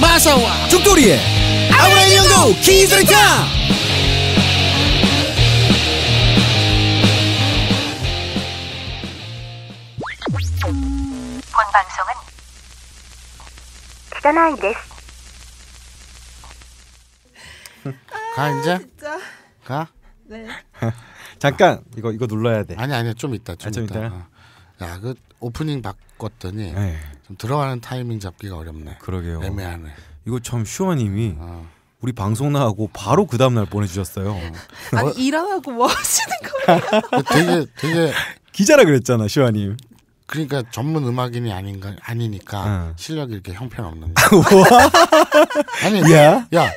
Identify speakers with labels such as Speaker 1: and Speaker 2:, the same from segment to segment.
Speaker 1: 마사와 죽돌이의 아브라함 연구 기술이다
Speaker 2: 본 방송은 기다나이 데스.
Speaker 3: 가 이제
Speaker 4: 진짜.
Speaker 3: 가
Speaker 4: 네.
Speaker 5: 잠깐 이거 이거 눌러야 돼.
Speaker 3: 아니 아니 좀 있다 좀,
Speaker 5: 아, 좀
Speaker 3: 있다
Speaker 5: 있다요?
Speaker 3: 야그 오프닝 바꿨더니
Speaker 5: 네,
Speaker 3: 좀 들어가는 타이밍 잡기가 어렵네
Speaker 5: 그러게요.
Speaker 3: 애매하네
Speaker 5: 이거 참 슈아님이
Speaker 3: 어.
Speaker 5: 우리 방송 나가고 바로 그 다음 날 보내주셨어요.
Speaker 4: 아니 일안 하고 뭐 하시는 거예요?
Speaker 3: 되게 되게
Speaker 5: 기자라 그랬잖아, 슈아님.
Speaker 3: 그러니까 전문 음악인이 아닌가 아니니까
Speaker 5: 응.
Speaker 3: 실력이 이렇게 형편없는 거야 아니
Speaker 5: 야,
Speaker 3: 야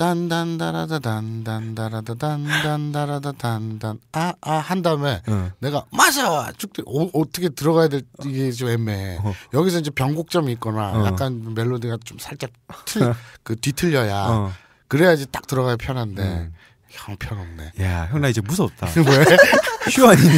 Speaker 3: 딴단다라다 단단다라다 단단다라다 단단 아 아 한 다음에
Speaker 5: 응.
Speaker 3: 내가 맞아 쭉들 어떻게 들어가야 될 이게 좀 애매해 여기서 이제 변곡점이 있거나
Speaker 5: 어.
Speaker 3: 약간 멜로디가 좀 살짝 틀 그 뒤틀려야
Speaker 5: 어.
Speaker 3: 그래야지 딱 들어가야 편한데
Speaker 5: 음.
Speaker 3: 형편 없네
Speaker 5: 야, 형 나 이제 무섭다.
Speaker 3: 왜
Speaker 5: 슈아님이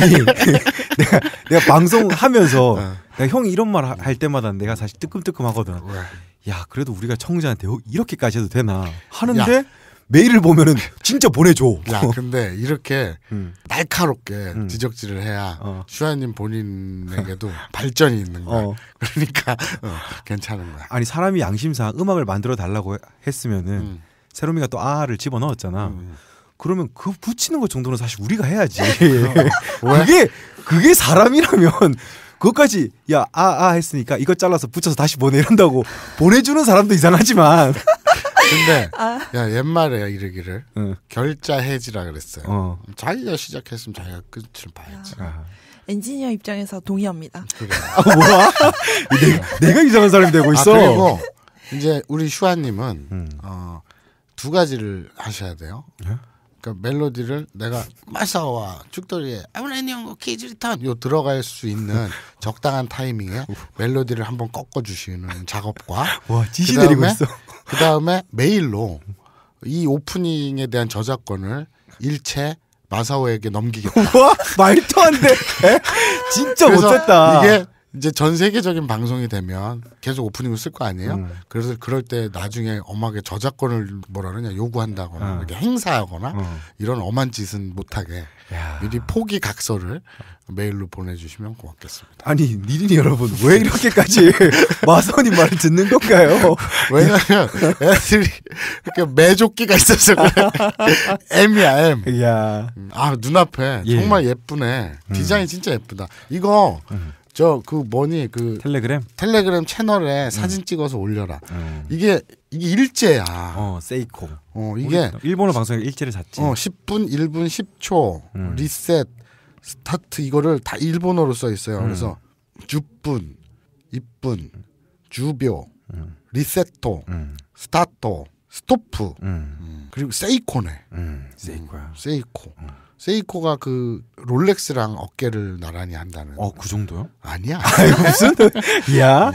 Speaker 5: 내가 내가 방송하면서
Speaker 3: 어.
Speaker 5: 내가 형이 이런 말 할 때마다 내가 사실 뜨끔뜨끔하거든.
Speaker 3: 왜?
Speaker 5: 야, 그래도 우리가 청자한테 어, 이렇게까지 해도 되나 하는데
Speaker 3: 야.
Speaker 5: 메일을 보면은 진짜 보내줘.
Speaker 3: 야 근데 이렇게
Speaker 5: 음.
Speaker 3: 날카롭게
Speaker 5: 음.
Speaker 3: 지적질을 해야
Speaker 5: 어.
Speaker 3: 슈아님 본인에게도 발전이 있는 거야
Speaker 5: 어.
Speaker 3: 그러니까 어, 괜찮은 거야
Speaker 5: 아니 사람이 양심상 음악을 만들어 달라고 했으면은
Speaker 3: 음.
Speaker 5: 세롬이가 또 아를 집어 넣었잖아.
Speaker 3: 음.
Speaker 5: 그러면 그 붙이는 것 정도는 사실 우리가 해야지.
Speaker 3: 왜?
Speaker 5: 그게 그게 사람이라면 그것까지 야아아 했으니까 이거 잘라서 붙여서 다시 보내 이런다고 보내주는 사람도 이상하지만.
Speaker 3: 근데
Speaker 4: 아.
Speaker 3: 야 옛말에 이르기를
Speaker 5: 응.
Speaker 3: 결자 해지라 그랬어요.
Speaker 5: 어.
Speaker 3: 자기가 시작했으면 자기가 끝을 봐야지.
Speaker 5: 아,
Speaker 4: 엔지니어 입장에서 동의합니다.
Speaker 3: 그래.
Speaker 5: 아, 뭐야? 내가, 내가 이상한 사람이 되고
Speaker 3: 아,
Speaker 5: 있어.
Speaker 3: 그리고 이제 우리 슈아님은
Speaker 5: 음.
Speaker 3: 어, 두 가지를 하셔야 돼요.
Speaker 5: 예?
Speaker 3: 그러니까 멜로디를 내가 마사와 죽돌이의 아브라니언고 키즈리턴 요 들어갈 수 있는 적당한 타이밍에 멜로디를 한번 꺾어 주시는 작업과
Speaker 5: 와 지시 내리고 있어.
Speaker 3: 그 다음에 메일로 이 오프닝에 대한 저작권을 일체 마사오에게 넘기겠다.
Speaker 5: 와 말도 안 돼. 진짜 못했다.
Speaker 3: 이게 이제 전 세계적인 방송이 되면 계속 오프닝을 쓸 거 아니에요.
Speaker 5: 음.
Speaker 3: 그래서 그럴 때 나중에 엄하게 저작권을 뭐라 그러냐 요구한다거나
Speaker 5: 어.
Speaker 3: 이렇게 행사하거나
Speaker 5: 어.
Speaker 3: 이런 엄한 짓은 못하게
Speaker 5: 야.
Speaker 3: 미리 포기 각서를 메일로 보내주시면 고맙겠습니다.
Speaker 5: 아니 니린이 여러분 왜 이렇게까지 마선이 말을 듣는 건가요?
Speaker 3: 왜냐면 애들이 이렇게 매조끼가 있어서 그래. M이야 M.
Speaker 5: 야.
Speaker 3: 아 눈앞에
Speaker 5: 예.
Speaker 3: 정말 예쁘네. 디자인 진짜 예쁘다. 이거 저 그 뭐니 그
Speaker 5: 텔레그램?
Speaker 3: 텔레그램 채널에 사진 찍어서 올려라.
Speaker 5: 음.
Speaker 3: 이게 이게 일제야.
Speaker 5: 어 세이코.
Speaker 3: 어 이게
Speaker 5: 일본어 방송에 일제를 샀지.
Speaker 3: 어 10분, 1분, 10초
Speaker 5: 음.
Speaker 3: 리셋 스타트 이거를 다 일본어로 써 있어요.
Speaker 5: 음.
Speaker 3: 그래서 6분, 2분, 주bio,
Speaker 5: 음.
Speaker 3: 리셋토,
Speaker 5: 음.
Speaker 3: 스타트, 스토프,
Speaker 5: 음.
Speaker 3: 그리고 세이코네.
Speaker 5: 음. 세이코야.
Speaker 3: 세이코. 세이코가 그 롤렉스랑 어깨를 나란히 한다는.
Speaker 5: 어 그 정도요?
Speaker 3: 아니야.
Speaker 5: 무슨? 야.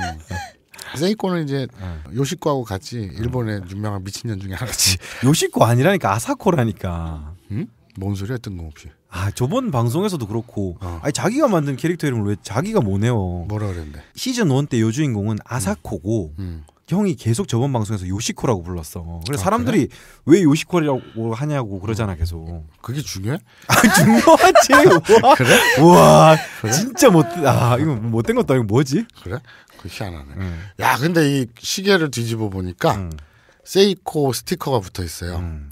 Speaker 3: 세이코는 이제
Speaker 5: 어.
Speaker 3: 요시코하고 같이 일본의 유명한 미친년 중에 하나지.
Speaker 5: 요시코 아니라니까 아사코라니까.
Speaker 3: 응? 뭔 소리야 뜬금없이.
Speaker 5: 아 저번 방송에서도 그렇고
Speaker 3: 어.
Speaker 5: 아니 자기가 만든 캐릭터 이름을 왜 자기가 뭐네요
Speaker 3: 뭐라 그랬는데.
Speaker 5: 시즌 1 때 여주인공은 아사코고
Speaker 3: 음.
Speaker 5: 형이 계속 저번 방송에서 요시코라고 불렀어 그래서
Speaker 3: 아,
Speaker 5: 사람들이 왜 요시코라고 하냐고 그러잖아 계속
Speaker 3: 그게 중요해?
Speaker 5: 아 중요하지 우와,
Speaker 3: 그래?
Speaker 5: 우와 진짜 못 아 이거 못된 것도 아니고 뭐지
Speaker 3: 그래? 그 희한하네.
Speaker 5: 음.
Speaker 3: 야, 근데 이 시계를 뒤집어 보니까
Speaker 5: 음,
Speaker 3: 세이코 스티커가 붙어 있어요.
Speaker 5: 음.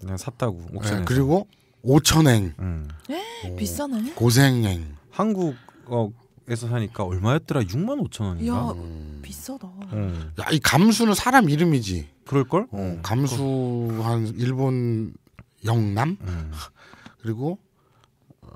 Speaker 5: 그냥 샀다고
Speaker 3: 네,
Speaker 5: 옥션에서
Speaker 3: 그리고 오천행,
Speaker 5: 음.
Speaker 4: 비싸네.
Speaker 3: 고생행.
Speaker 5: 한국 에서 사니까 얼마였더라 6만 5천 원인가
Speaker 4: 야
Speaker 3: 음.
Speaker 4: 비싸다.
Speaker 5: 음.
Speaker 3: 야, 이 감수는 사람 이름이지.
Speaker 5: 그럴 걸
Speaker 3: 어, 감수 한 일본 영남
Speaker 5: 음.
Speaker 3: 그리고 어,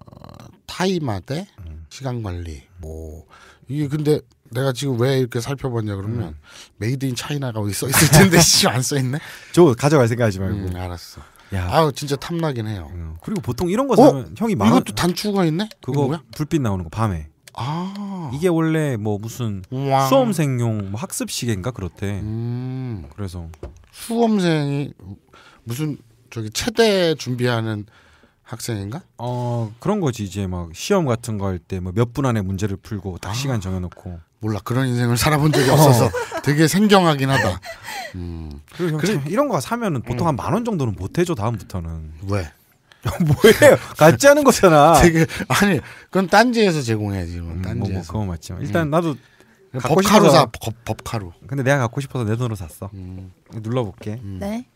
Speaker 3: 타이마대
Speaker 5: 음.
Speaker 3: 시간 관리 뭐 이게 근데 내가 지금 왜 이렇게 살펴봤냐 그러면
Speaker 5: 음.
Speaker 3: made in China가 어디 써 있을 텐데 안써 있네.
Speaker 5: 저 가져갈 생각하지 말고
Speaker 3: 음, 알았어.
Speaker 5: 야
Speaker 3: 아우 진짜 탐나긴 해요.
Speaker 5: 음. 그리고 보통 이런 거
Speaker 3: 어?
Speaker 5: 사면 형이 만 원,
Speaker 3: 이것도 단추가 있네?
Speaker 5: 그거
Speaker 3: 뭐야?
Speaker 5: 불빛 나오는 거 밤에
Speaker 3: 아.
Speaker 5: 이게 원래 뭐 무슨
Speaker 3: 우왕.
Speaker 5: 수험생용 뭐 학습 시계인가 그렇대.
Speaker 3: 음,
Speaker 5: 그래서
Speaker 3: 수험생이 무슨 저기 체대 준비하는 학생인가?
Speaker 5: 어 그런 거지. 이제 막 시험 같은 거 할 때 뭐 몇 분 안에 문제를 풀고 딱
Speaker 3: 아.
Speaker 5: 시간 정해놓고.
Speaker 3: 몰라. 그런 인생을 살아본 적이 없어서 되게 생경하긴 하다. 음, 그래-
Speaker 5: 참 이런 거 사면은 보통 한만 원 정도는 못 해줘 다음부터는.
Speaker 3: 왜?
Speaker 5: 뭐예요 같지 않은 거잖아
Speaker 3: 되게 아니 그건 딴지에서 제공해야지. 뭐,
Speaker 5: 음, 뭐,
Speaker 3: 딴지에서.
Speaker 5: 뭐 그건 맞지만 일단 나도 싶어서-
Speaker 3: 사. 법, 법카로.
Speaker 5: 근데 내가 갖고 싶어서 내 돈으로 샀어
Speaker 3: 음.
Speaker 5: 눌러볼게
Speaker 4: 네.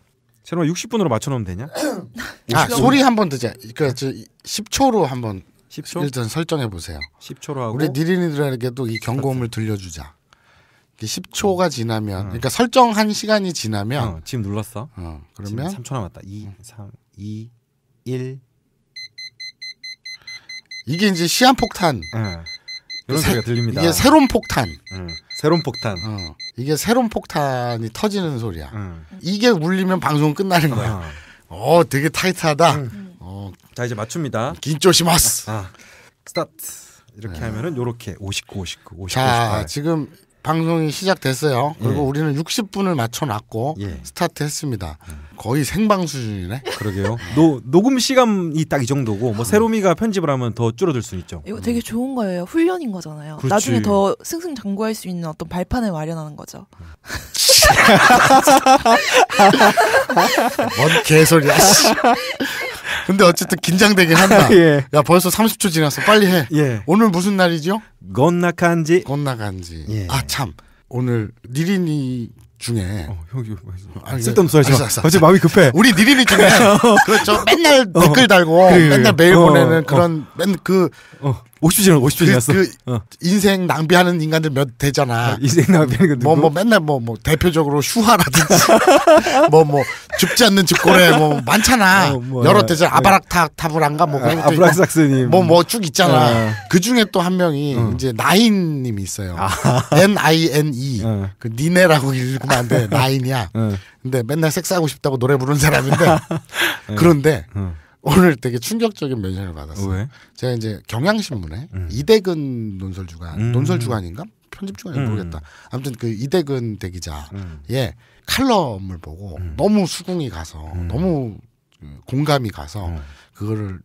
Speaker 5: 새로운 60분으로 맞춰놓으면 되냐?
Speaker 3: 아 소리 한번 듣자. 그저 10초로 한번
Speaker 5: 10초?
Speaker 3: 일단 설정해 보세요.
Speaker 5: 10초로 하고
Speaker 3: 우리 니린이들에게도 이 경고음을 들려주자. 이게 10초가 지나면, 그러니까 설정한 시간이 지나면,
Speaker 5: 어, 지금 눌렀어
Speaker 3: 어, 그러면
Speaker 5: 3초 남았다 2 3 2 1
Speaker 3: 이게 이제 시한폭탄.
Speaker 5: 예. 이런
Speaker 3: 새-
Speaker 5: 소리가 들립니다
Speaker 3: 이게 새로운 폭탄.
Speaker 5: 응. 새로운 폭탄
Speaker 3: 어, 이게 새로운 폭탄이 터지는 소리야.
Speaker 5: 응.
Speaker 3: 이게 울리면 방송 끝나는 거야.
Speaker 5: 어.
Speaker 3: 어, 되게 타이트하다. 어,
Speaker 5: 자 이제 맞춥니다
Speaker 3: 긴조시마스.
Speaker 5: 아 스타트 이렇게 하면은 요렇게 59 59 59
Speaker 3: 자,
Speaker 5: 58
Speaker 3: 지금 방송이 시작됐어요. 그리고
Speaker 5: 예.
Speaker 3: 우리는 60분을 맞춰놨고
Speaker 5: 예.
Speaker 3: 스타트했습니다. 거의 생방 수준이네.
Speaker 5: 그러게요 노, 녹음 시간이 딱 이 정도고 뭐 세로미가 편집을 하면 더 줄어들 수 있죠
Speaker 4: 이거 되게 좋은 거예요. 훈련인 거잖아요.
Speaker 5: 그렇지.
Speaker 4: 나중에 더 승승장구할 수 있는 어떤 발판을 마련하는 거죠.
Speaker 3: 뭔 개소리야. 씨. 근데 어쨌든 긴장되긴 한다.
Speaker 5: 예.
Speaker 3: 야 벌써 30초 지났어. 빨리 해.
Speaker 5: 예
Speaker 3: 오늘 무슨 날이죠?
Speaker 5: 건나칸지
Speaker 3: 건나간지.
Speaker 5: 예.
Speaker 3: 아 참. 오늘 니린이 중에
Speaker 5: 어, 형이
Speaker 3: 아니,
Speaker 5: 쓸데없는 소리 하지
Speaker 3: 알았어.
Speaker 5: 갑자기 마음이 급해
Speaker 3: 우리 니린이 중에 그렇죠. 맨날 댓글 달고
Speaker 5: 어.
Speaker 3: 맨날. 메일
Speaker 5: 어,
Speaker 3: 보내는
Speaker 5: 어.
Speaker 3: 그런
Speaker 5: 맨그어 50초 지났어 50초
Speaker 3: 그,
Speaker 5: 지났어
Speaker 3: 그
Speaker 5: 어.
Speaker 3: 인생 낭비하는 인간들 몇 되잖아.
Speaker 5: 이 생각하는 거 누구?
Speaker 3: 뭐뭐 맨날 뭐뭐 대표적으로 슈화라든지 뭐뭐 죽지 않는 죽고래 뭐 많잖아.
Speaker 5: 어, 뭐,
Speaker 3: 여러
Speaker 5: 예.
Speaker 3: 대전 아바락타 타브란가 뭐 그런 것도
Speaker 5: 아브락 삭스님
Speaker 3: 뭐뭐 쭉 있잖아.
Speaker 5: 어.
Speaker 3: 그 중에 또 한 명이
Speaker 5: 어.
Speaker 3: 이제 나인님이 있어요. N I N E
Speaker 5: 어.
Speaker 3: 그 니네라고 읽으면 안 돼. 나인이야.
Speaker 5: 어.
Speaker 3: 근데 맨날 섹스하고 싶다고 노래 부르는 사람인데 그런데
Speaker 5: 어.
Speaker 3: 오늘 되게 충격적인 멘션을 받았어.
Speaker 5: 왜?
Speaker 3: 제가 이제 경향신문에
Speaker 5: 음.
Speaker 3: 이대근 논설 주간
Speaker 5: 음.
Speaker 3: 논설 주간인가 편집 주간이
Speaker 5: 음.
Speaker 3: 모르겠다. 아무튼 그 이대근 대기자의
Speaker 5: 음.
Speaker 3: 칼럼을 보고 너무 수긍이 가서
Speaker 5: 음.
Speaker 3: 너무 그 공감이 가서
Speaker 5: 음.
Speaker 3: 그거를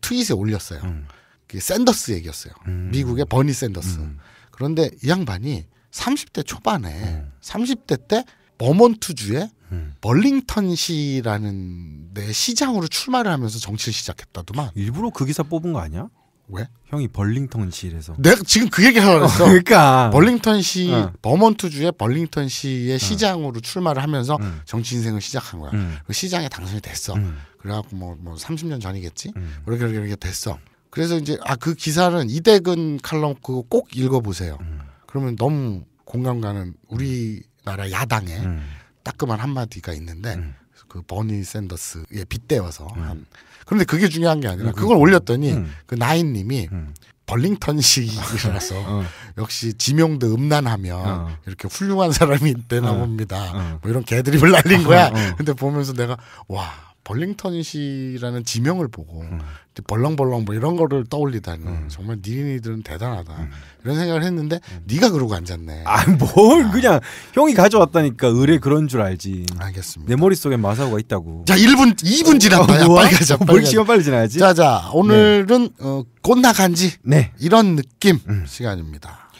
Speaker 3: 트윗에 올렸어요.
Speaker 5: 음.
Speaker 3: 그게 샌더스 얘기였어요.
Speaker 5: 음.
Speaker 3: 미국의 버니 샌더스.
Speaker 5: 음.
Speaker 3: 그런데 이 양반이 30대 초반에
Speaker 5: 음.
Speaker 3: 30대 때 버몬트주에
Speaker 5: 음.
Speaker 3: 벌링턴시라는 데 시장으로 출마를 하면서 정치를 시작했다더만.
Speaker 5: 일부러 그 기사 뽑은 거 아니야?
Speaker 3: 왜?
Speaker 5: 형이 벌링턴시에서
Speaker 3: 내가 지금 그 얘기를 하려고 했어.
Speaker 5: 그러니까
Speaker 3: 벌링턴시
Speaker 5: 어.
Speaker 3: 버몬트주의 벌링턴시의 시장으로 출마를 하면서
Speaker 5: 음.
Speaker 3: 정치 인생을 시작한 거야.
Speaker 5: 음.
Speaker 3: 그 시장에 당선이 됐어.
Speaker 5: 음.
Speaker 3: 그래갖고 뭐, 뭐 30년 전이겠지.
Speaker 5: 음.
Speaker 3: 그렇게 그렇게 이렇게 됐어. 그래서 이제 아 그 기사는 이대근 칼럼 그거 꼭 읽어보세요.
Speaker 5: 음.
Speaker 3: 그러면 너무 공감 가는 우리나라 야당의
Speaker 5: 음.
Speaker 3: 따끔한 한마디가 있는데
Speaker 5: 음.
Speaker 3: 그 버니 샌더스에 빗대어서 한 그런데 그게 중요한 게 아니라 그걸
Speaker 5: 음.
Speaker 3: 올렸더니
Speaker 5: 음.
Speaker 3: 그 나인님이
Speaker 5: 음.
Speaker 3: 벌링턴식이라서
Speaker 5: 어.
Speaker 3: 역시 지명도 음란하면
Speaker 5: 어.
Speaker 3: 이렇게 훌륭한 사람이 되나
Speaker 5: 어.
Speaker 3: 봅니다.
Speaker 5: 어.
Speaker 3: 뭐 이런 개드립을 날린 거야.
Speaker 5: 어, 어.
Speaker 3: 근데 보면서 내가 와 벌링턴시라는 지명을 보고
Speaker 5: 음.
Speaker 3: 벌렁벌렁 뭐 이런 거를 떠올리다니 정말 니린이들은 대단하다 이런 생각을 했는데 네가 그러고 앉았네.
Speaker 5: 음. 아뭘 그냥 형이 가져왔다니까 의뢰 그런 줄 알지.
Speaker 3: 알겠습니다.
Speaker 5: 내 머릿속에 마사오가 있다고.
Speaker 3: 자 1분 2분 지났다. 야,
Speaker 5: 우와?
Speaker 3: 빨리 가자.
Speaker 5: 어,
Speaker 3: 빨리.
Speaker 5: 시간 빨리 지나야지.
Speaker 3: 자자 오늘은 어, 꽃나간지
Speaker 5: 네.
Speaker 3: 이런 느낌
Speaker 5: 음.
Speaker 3: 시간입니다.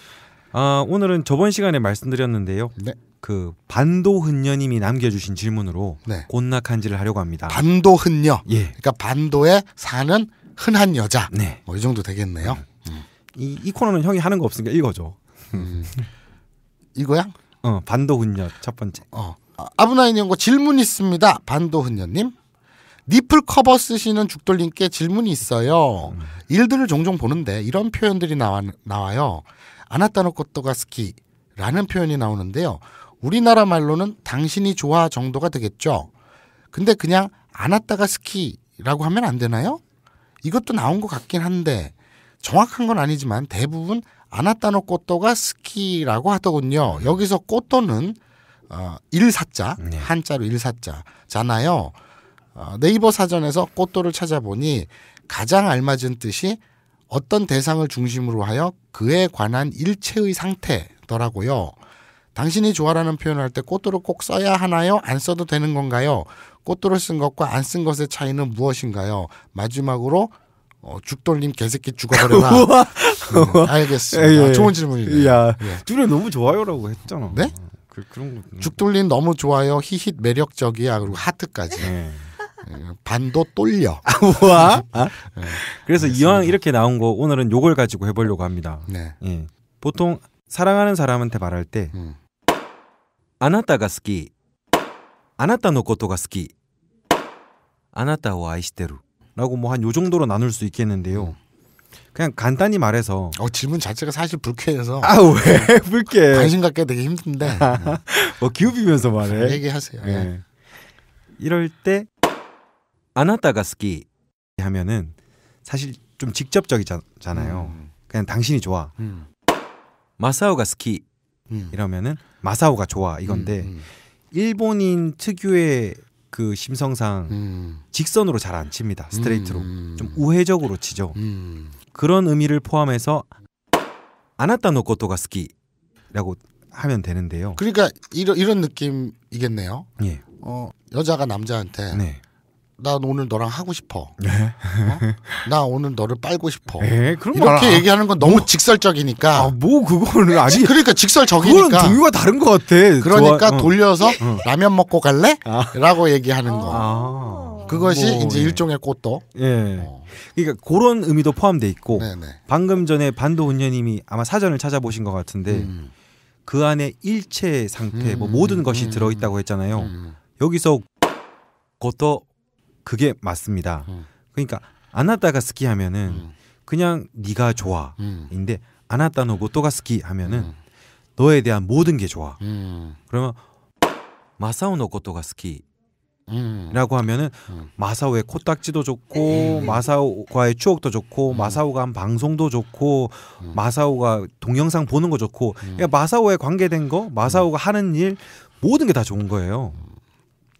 Speaker 5: 아 오늘은 저번 시간에 말씀드렸는데요.
Speaker 3: 네.
Speaker 5: 그 반도흔녀님이 남겨주신 질문으로
Speaker 3: 네.
Speaker 5: 곤낙한지를 하려고 합니다.
Speaker 3: 반도 흔녀.
Speaker 5: 예.
Speaker 3: 그러니까 반도에 사는 흔한 여자.
Speaker 5: 네.
Speaker 3: 뭐 이 정도 되겠네요.
Speaker 5: 이, 이 코너는 형이 하는 거 없으니까 읽어줘.
Speaker 3: 이거야?
Speaker 5: 어 반도흔녀 첫 번째.
Speaker 3: 어. 아, 아브나인 연구 질문 있습니다. 반도 흔녀님. 니플 커버 쓰시는 죽돌님께 질문이 있어요. 일들을 종종 보는데 이런 표현들이 나와, 나와요. 아나타노 코토가 스키라는 표현이 나오는데요. 우리나라 말로는 당신이 좋아 정도가 되겠죠. 근데 그냥 아나타가 스키라고 하면 안 되나요? 이것도 나온 것 같긴 한데 정확한 건 아니지만 대부분 아나타노 꼬또가 스키라고 하더군요. 여기서 꼬또는 어, 일사자
Speaker 5: 네.
Speaker 3: 한자로 일사자잖아요. 어, 네이버 사전에서 꼬또를 찾아보니 가장 알맞은 뜻이 어떤 대상을 중심으로 하여 그에 관한 일체의 상태더라고요. 당신이 좋아라는 표현을 할 때 꽃도를 꼭 써야 하나요? 안 써도 되는 건가요? 꽃도를 쓴 것과 안 쓴 것의 차이는 무엇인가요? 마지막으로 어, 죽돌림 개새끼 죽어버려라. 음, 알겠습니다.
Speaker 5: 예, 예.
Speaker 3: 좋은 질문이네요.
Speaker 5: 야,
Speaker 3: 예.
Speaker 5: 둘이 너무 좋아요라고 했잖아.
Speaker 3: 네?
Speaker 5: 그, 그런 거.
Speaker 3: 죽돌림 너무 좋아요. 히힛 매력적이야. 그리고 하트까지.
Speaker 5: 예.
Speaker 3: 예, 반도 똘려.
Speaker 5: 우와. 아? 그래서 이왕 이렇게 나온 거 오늘은 요걸 가지고 해보려고 합니다.
Speaker 3: 네.
Speaker 5: 예. 보통 사랑하는 사람한테 말할 때
Speaker 3: 음.
Speaker 5: 아나타가 스키 아나타の 것도가 스키 아나타を 아이시테루 라고 뭐한요 정도로 나눌 수 있겠는데요. 그냥 간단히 말해서
Speaker 3: 어, 질문 자체가 사실 불쾌해서
Speaker 5: 아 왜 불게
Speaker 3: 관심 갖기 되게 힘든데
Speaker 5: 뭐 기우비면서 말해.
Speaker 3: 얘기하세요. 예.
Speaker 5: 예. 이럴 때 아나타가 스키 하면은 사실 좀 직접적이잖아요.
Speaker 3: 음,
Speaker 5: 그냥 당신이 좋아.
Speaker 3: 음,
Speaker 5: 마사오가 스키
Speaker 3: 음.
Speaker 5: 이러면은 마사오가 좋아 이건데
Speaker 3: 음,
Speaker 5: 일본인 특유의 그 심성상
Speaker 3: 음,
Speaker 5: 직선으로 잘 안 칩니다. 스트레이트로.
Speaker 3: 음,
Speaker 5: 좀 우회적으로 치죠.
Speaker 3: 음,
Speaker 5: 그런 의미를 포함해서 아나타노 것도가 스키라고 하면 되는데요.
Speaker 3: 그러니까 이런 이런 느낌이겠네요.
Speaker 5: 예.
Speaker 3: 어, 여자가 남자한테
Speaker 5: 네.
Speaker 3: 나 오늘 너랑 하고 싶어.
Speaker 5: 네.
Speaker 3: 어? 나 오늘 너를 빨고 싶어.
Speaker 5: 에 그런
Speaker 3: 이렇게 얘기하는 건 너무 직설적이니까.
Speaker 5: 아 뭐 그거는 아직
Speaker 3: 그러니까
Speaker 5: 그거는
Speaker 3: 직설적이니까.
Speaker 5: 종류가 다른 것 같아.
Speaker 3: 그러니까
Speaker 5: 좋아- 어.
Speaker 3: 돌려서
Speaker 5: 어.
Speaker 3: 라면 먹고 갈래?
Speaker 5: 아.
Speaker 3: 라고 얘기하는 거.
Speaker 5: 아.
Speaker 3: 그것이
Speaker 5: 뭐,
Speaker 3: 이제
Speaker 5: 예.
Speaker 3: 일종의 꽃도.
Speaker 5: 예.
Speaker 3: 어.
Speaker 5: 그러니까 그런 의미도 포함돼 있고
Speaker 3: 네네.
Speaker 5: 방금 전에 반도훈녀님이 아마 사전을 찾아보신 것 같은데
Speaker 3: 음,
Speaker 5: 그 안에 일체 상태 뭐
Speaker 3: 음,
Speaker 5: 모든
Speaker 3: 음,
Speaker 5: 것이
Speaker 3: 음,
Speaker 5: 들어있다고 했잖아요.
Speaker 3: 음,
Speaker 5: 여기서 것도 그게 맞습니다.
Speaker 3: 음.
Speaker 5: 그러니까 あなたが好き 하면은
Speaker 3: 음,
Speaker 5: 그냥 네가 좋아.
Speaker 3: 음,
Speaker 5: 인데 あなたのことが好き 하면은
Speaker 3: 음,
Speaker 5: 너에 대한 모든 게 좋아.
Speaker 3: 음,
Speaker 5: 그러면 마사오노 고토가 스키라고
Speaker 3: 음,
Speaker 5: 하면은
Speaker 3: 음.
Speaker 5: 마사오의 코딱지도 좋고 마사오과의 추억도 좋고
Speaker 3: 음.
Speaker 5: 마사오가 한 방송도 좋고
Speaker 3: 음.
Speaker 5: 마사오가 동영상 보는 거 좋고
Speaker 3: 음.
Speaker 5: 그러니까 마사오에 관계된 거 마사오가 하는 일 모든 게 다 좋은 거예요.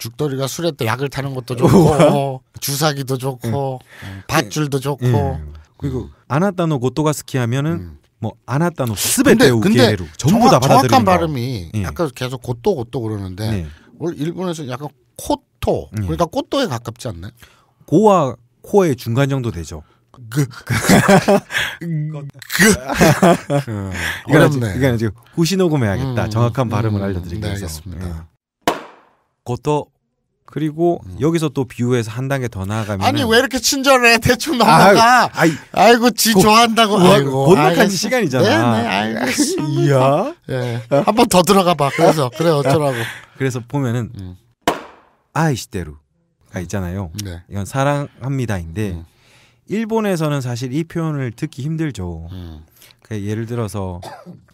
Speaker 3: 죽돌이가 술에 때 약을 타는 것도 좋고 주사기도 좋고 음, 밧줄도 좋고.
Speaker 5: 예. 그리고 아나타노 고토가 스키 하면은
Speaker 3: 음.
Speaker 5: 뭐 아나타노 스베테 우케레루 전부
Speaker 3: 정확-
Speaker 5: 다 받아들이는
Speaker 3: 정확한
Speaker 5: 거.
Speaker 3: 발음이
Speaker 5: 예.
Speaker 3: 아까 계속 고또 고또 그러는데
Speaker 5: 네.
Speaker 3: 원래 일본에서 약간 코토
Speaker 5: 예.
Speaker 3: 그러니까 꽃도에 가깝지 않나요?
Speaker 5: 고와 코의 중간 정도 되죠.
Speaker 3: 그,
Speaker 5: 이건 아직,
Speaker 3: 어렵네.
Speaker 5: 이건 아직 후시 녹음해야겠다.
Speaker 3: 음,
Speaker 5: 정확한 발음을
Speaker 3: 음,
Speaker 5: 알려드리기
Speaker 3: 네,
Speaker 5: 위해서.
Speaker 3: 알겠습니다.
Speaker 5: 예. 고토 그리고
Speaker 3: 음.
Speaker 5: 여기서 또 비유해서 한 단계 더 나아가면
Speaker 3: 아니 왜 이렇게 친절해 대충 넘어가
Speaker 5: 아이
Speaker 3: 아이 고 지
Speaker 5: 고-
Speaker 3: 좋아한다고
Speaker 5: 고-
Speaker 3: 아이고 알겠어.
Speaker 5: 시간이잖아.
Speaker 3: 네네 알겠습니다
Speaker 5: 이야.
Speaker 3: 예. 한 번 더 들어가 봐 그래서 그래 어쩌라고
Speaker 5: 그래서 보면은
Speaker 3: 음.
Speaker 5: 아이시테루가 있잖아요.
Speaker 3: 네
Speaker 5: 이건 사랑합니다인데
Speaker 3: 음.
Speaker 5: 일본에서는 사실 이 표현을 듣기 힘들죠.
Speaker 3: 음.
Speaker 5: 그 예를 들어서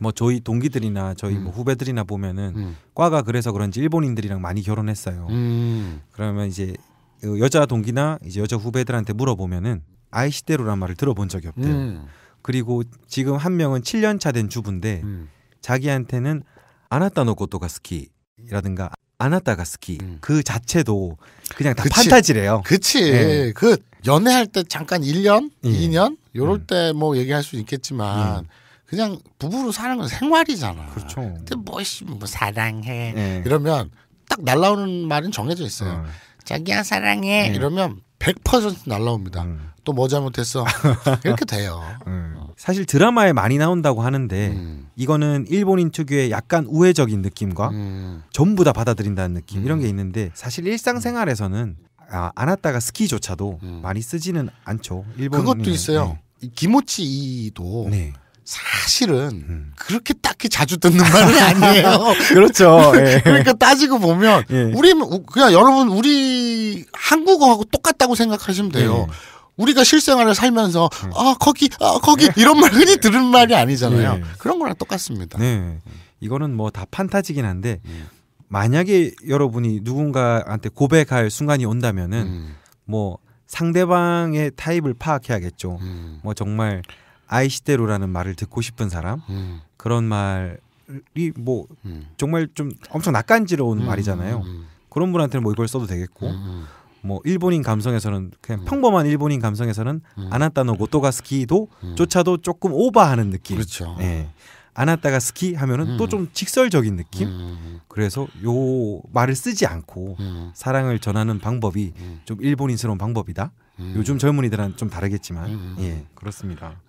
Speaker 5: 뭐 저희 동기들이나 저희 뭐 후배들이나 보면은
Speaker 3: 음.
Speaker 5: 과가 그래서 그런지 일본인들이랑 많이 결혼했어요.
Speaker 3: 음.
Speaker 5: 그러면 이제 그 여자 동기나 이제 여자 후배들한테 물어보면은 아이시대로란 말을 들어본 적이 없대요.
Speaker 3: 음.
Speaker 5: 그리고 지금 한 명은 7년 차 된 주부인데
Speaker 3: 음.
Speaker 5: 자기한테는 아나타노 고토가 스키라든가 아나타가 스키
Speaker 3: 음.
Speaker 5: 그 자체도 그냥 다
Speaker 3: 그치.
Speaker 5: 판타지래요.
Speaker 3: 그치
Speaker 5: 예.
Speaker 3: 그 연애할 때 잠깐 1년
Speaker 5: 예.
Speaker 3: 2년 요럴
Speaker 5: 음.
Speaker 3: 때뭐 얘기할 수 있겠지만 그냥 부부로 사는 건 생활이잖아
Speaker 5: 그렇죠.
Speaker 3: 근데 뭐씨 뭐 사랑해
Speaker 5: 예.
Speaker 3: 이러면 딱 날라오는 말은 정해져 있어요
Speaker 5: 어.
Speaker 3: 자기야 사랑해
Speaker 5: 네.
Speaker 3: 이러면 100% 날라옵니다.
Speaker 5: 음.
Speaker 3: 또뭐 잘못했어 이렇게 돼요.
Speaker 5: 음. 사실 드라마에 많이 나온다고 하는데
Speaker 3: 음.
Speaker 5: 이거는 일본인 특유의 약간 우회적인 느낌과
Speaker 3: 음.
Speaker 5: 전부 다 받아들인다는 느낌
Speaker 3: 음.
Speaker 5: 이런 게 있는데 사실 일상생활에서는 아, 아나타가 스키조차도
Speaker 3: 음.
Speaker 5: 많이 쓰지는 않죠. 일본
Speaker 3: 그것도 있어요. 이 기모치도
Speaker 5: 네.
Speaker 3: 사실은
Speaker 5: 음.
Speaker 3: 그렇게 딱히 자주 듣는 말은 아니에요.
Speaker 5: 그렇죠. 예.
Speaker 3: 그러니까 따지고 보면
Speaker 5: 예.
Speaker 3: 우리 그냥 여러분 우리 한국어하고 똑같다고 생각하시면 돼요.
Speaker 5: 예.
Speaker 3: 우리가 실생활을 살면서 아 거기 아 거기 이런 말 흔히 들은 말이 아니잖아요.
Speaker 5: 예.
Speaker 3: 그런 거랑 똑같습니다.
Speaker 5: 네. 이거는 뭐 다 판타지긴 한데
Speaker 3: 음.
Speaker 5: 만약에 여러분이 누군가한테 고백할 순간이 온다면은
Speaker 3: 음.
Speaker 5: 뭐 상대방의 타입을 파악해야겠죠.
Speaker 3: 음.
Speaker 5: 뭐 정말 아이시대로라는 말을 듣고 싶은 사람
Speaker 3: 음.
Speaker 5: 그런 말이 뭐
Speaker 3: 음.
Speaker 5: 정말 좀 엄청 낯간지러운
Speaker 3: 음.
Speaker 5: 말이잖아요.
Speaker 3: 음.
Speaker 5: 그런 분한테는 뭐 이걸 써도 되겠고
Speaker 3: 음.
Speaker 5: 뭐 일본인 감성에서는 그냥 평범한 일본인 감성에서는
Speaker 3: 음.
Speaker 5: 아나타노 고토가 스키도
Speaker 3: 음.
Speaker 5: 조차도 조금 오버하는 느낌.
Speaker 3: 그렇죠.
Speaker 5: 예. 아나타가 스키 하면은 또 좀 직설적인 느낌.
Speaker 3: 음,
Speaker 5: 그래서 요 말을 쓰지 않고
Speaker 3: 음,
Speaker 5: 사랑을 전하는 방법이
Speaker 3: 음.
Speaker 5: 좀 일본인스러운 방법이다.
Speaker 3: 음.
Speaker 5: 요즘 젊은이들은 좀 다르겠지만
Speaker 3: 음.
Speaker 5: 예 그렇습니다.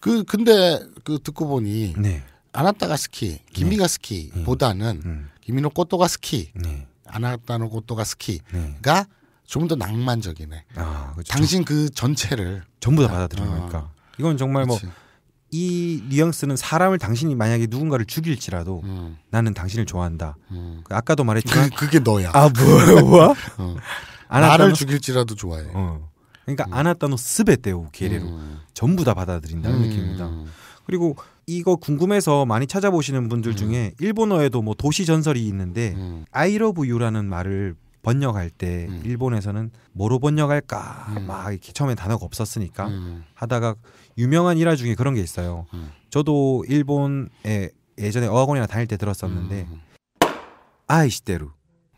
Speaker 3: 그 근데 그 듣고 보니
Speaker 5: 네,
Speaker 3: 아나타가 스키, 기미가 스키보다는
Speaker 5: 음,
Speaker 3: 기미노 꼬토가 스키,
Speaker 5: 네,
Speaker 3: 아나타노 꼬토가 스키가
Speaker 5: 네.
Speaker 3: 좀더 낭만적이네.
Speaker 5: 아 그렇죠.
Speaker 3: 당신 그 전체를
Speaker 5: 전부 다 받아들인
Speaker 3: 어.
Speaker 5: 거니까. 이건 정말 뭐
Speaker 3: 그치.
Speaker 5: 이 뉘앙스는 사람을 당신이 만약에 누군가를 죽일지라도
Speaker 3: 음,
Speaker 5: 나는 당신을 좋아한다.
Speaker 3: 음.
Speaker 5: 그 아까도 말했지만
Speaker 3: 그 그게 너야.
Speaker 5: 아 뭐야 뭐야?
Speaker 3: 어. 나를 죽일지라도 좋아해.
Speaker 5: 어. 그러니까 아나타노 스베테오 게레로
Speaker 3: 음.
Speaker 5: 전부 다 받아들인다는
Speaker 3: 음.
Speaker 5: 느낌입니다. 그리고 이거 궁금해서 많이 찾아보시는 분들 중에 일본어에도 뭐 도시 전설이 있는데
Speaker 3: 음.
Speaker 5: Love you라는 말을 번역할 때
Speaker 3: 음.
Speaker 5: 일본에서는 뭐로 번역할까
Speaker 3: 음.
Speaker 5: 막 이렇게 처음에 단어가 없었으니까
Speaker 3: 음.
Speaker 5: 하다가 유명한 일화 중에 그런 게 있어요.
Speaker 3: 음.
Speaker 5: 저도 일본에 예전에 어학원이나 다닐 때 들었었는데
Speaker 3: 음.
Speaker 5: 아이시테루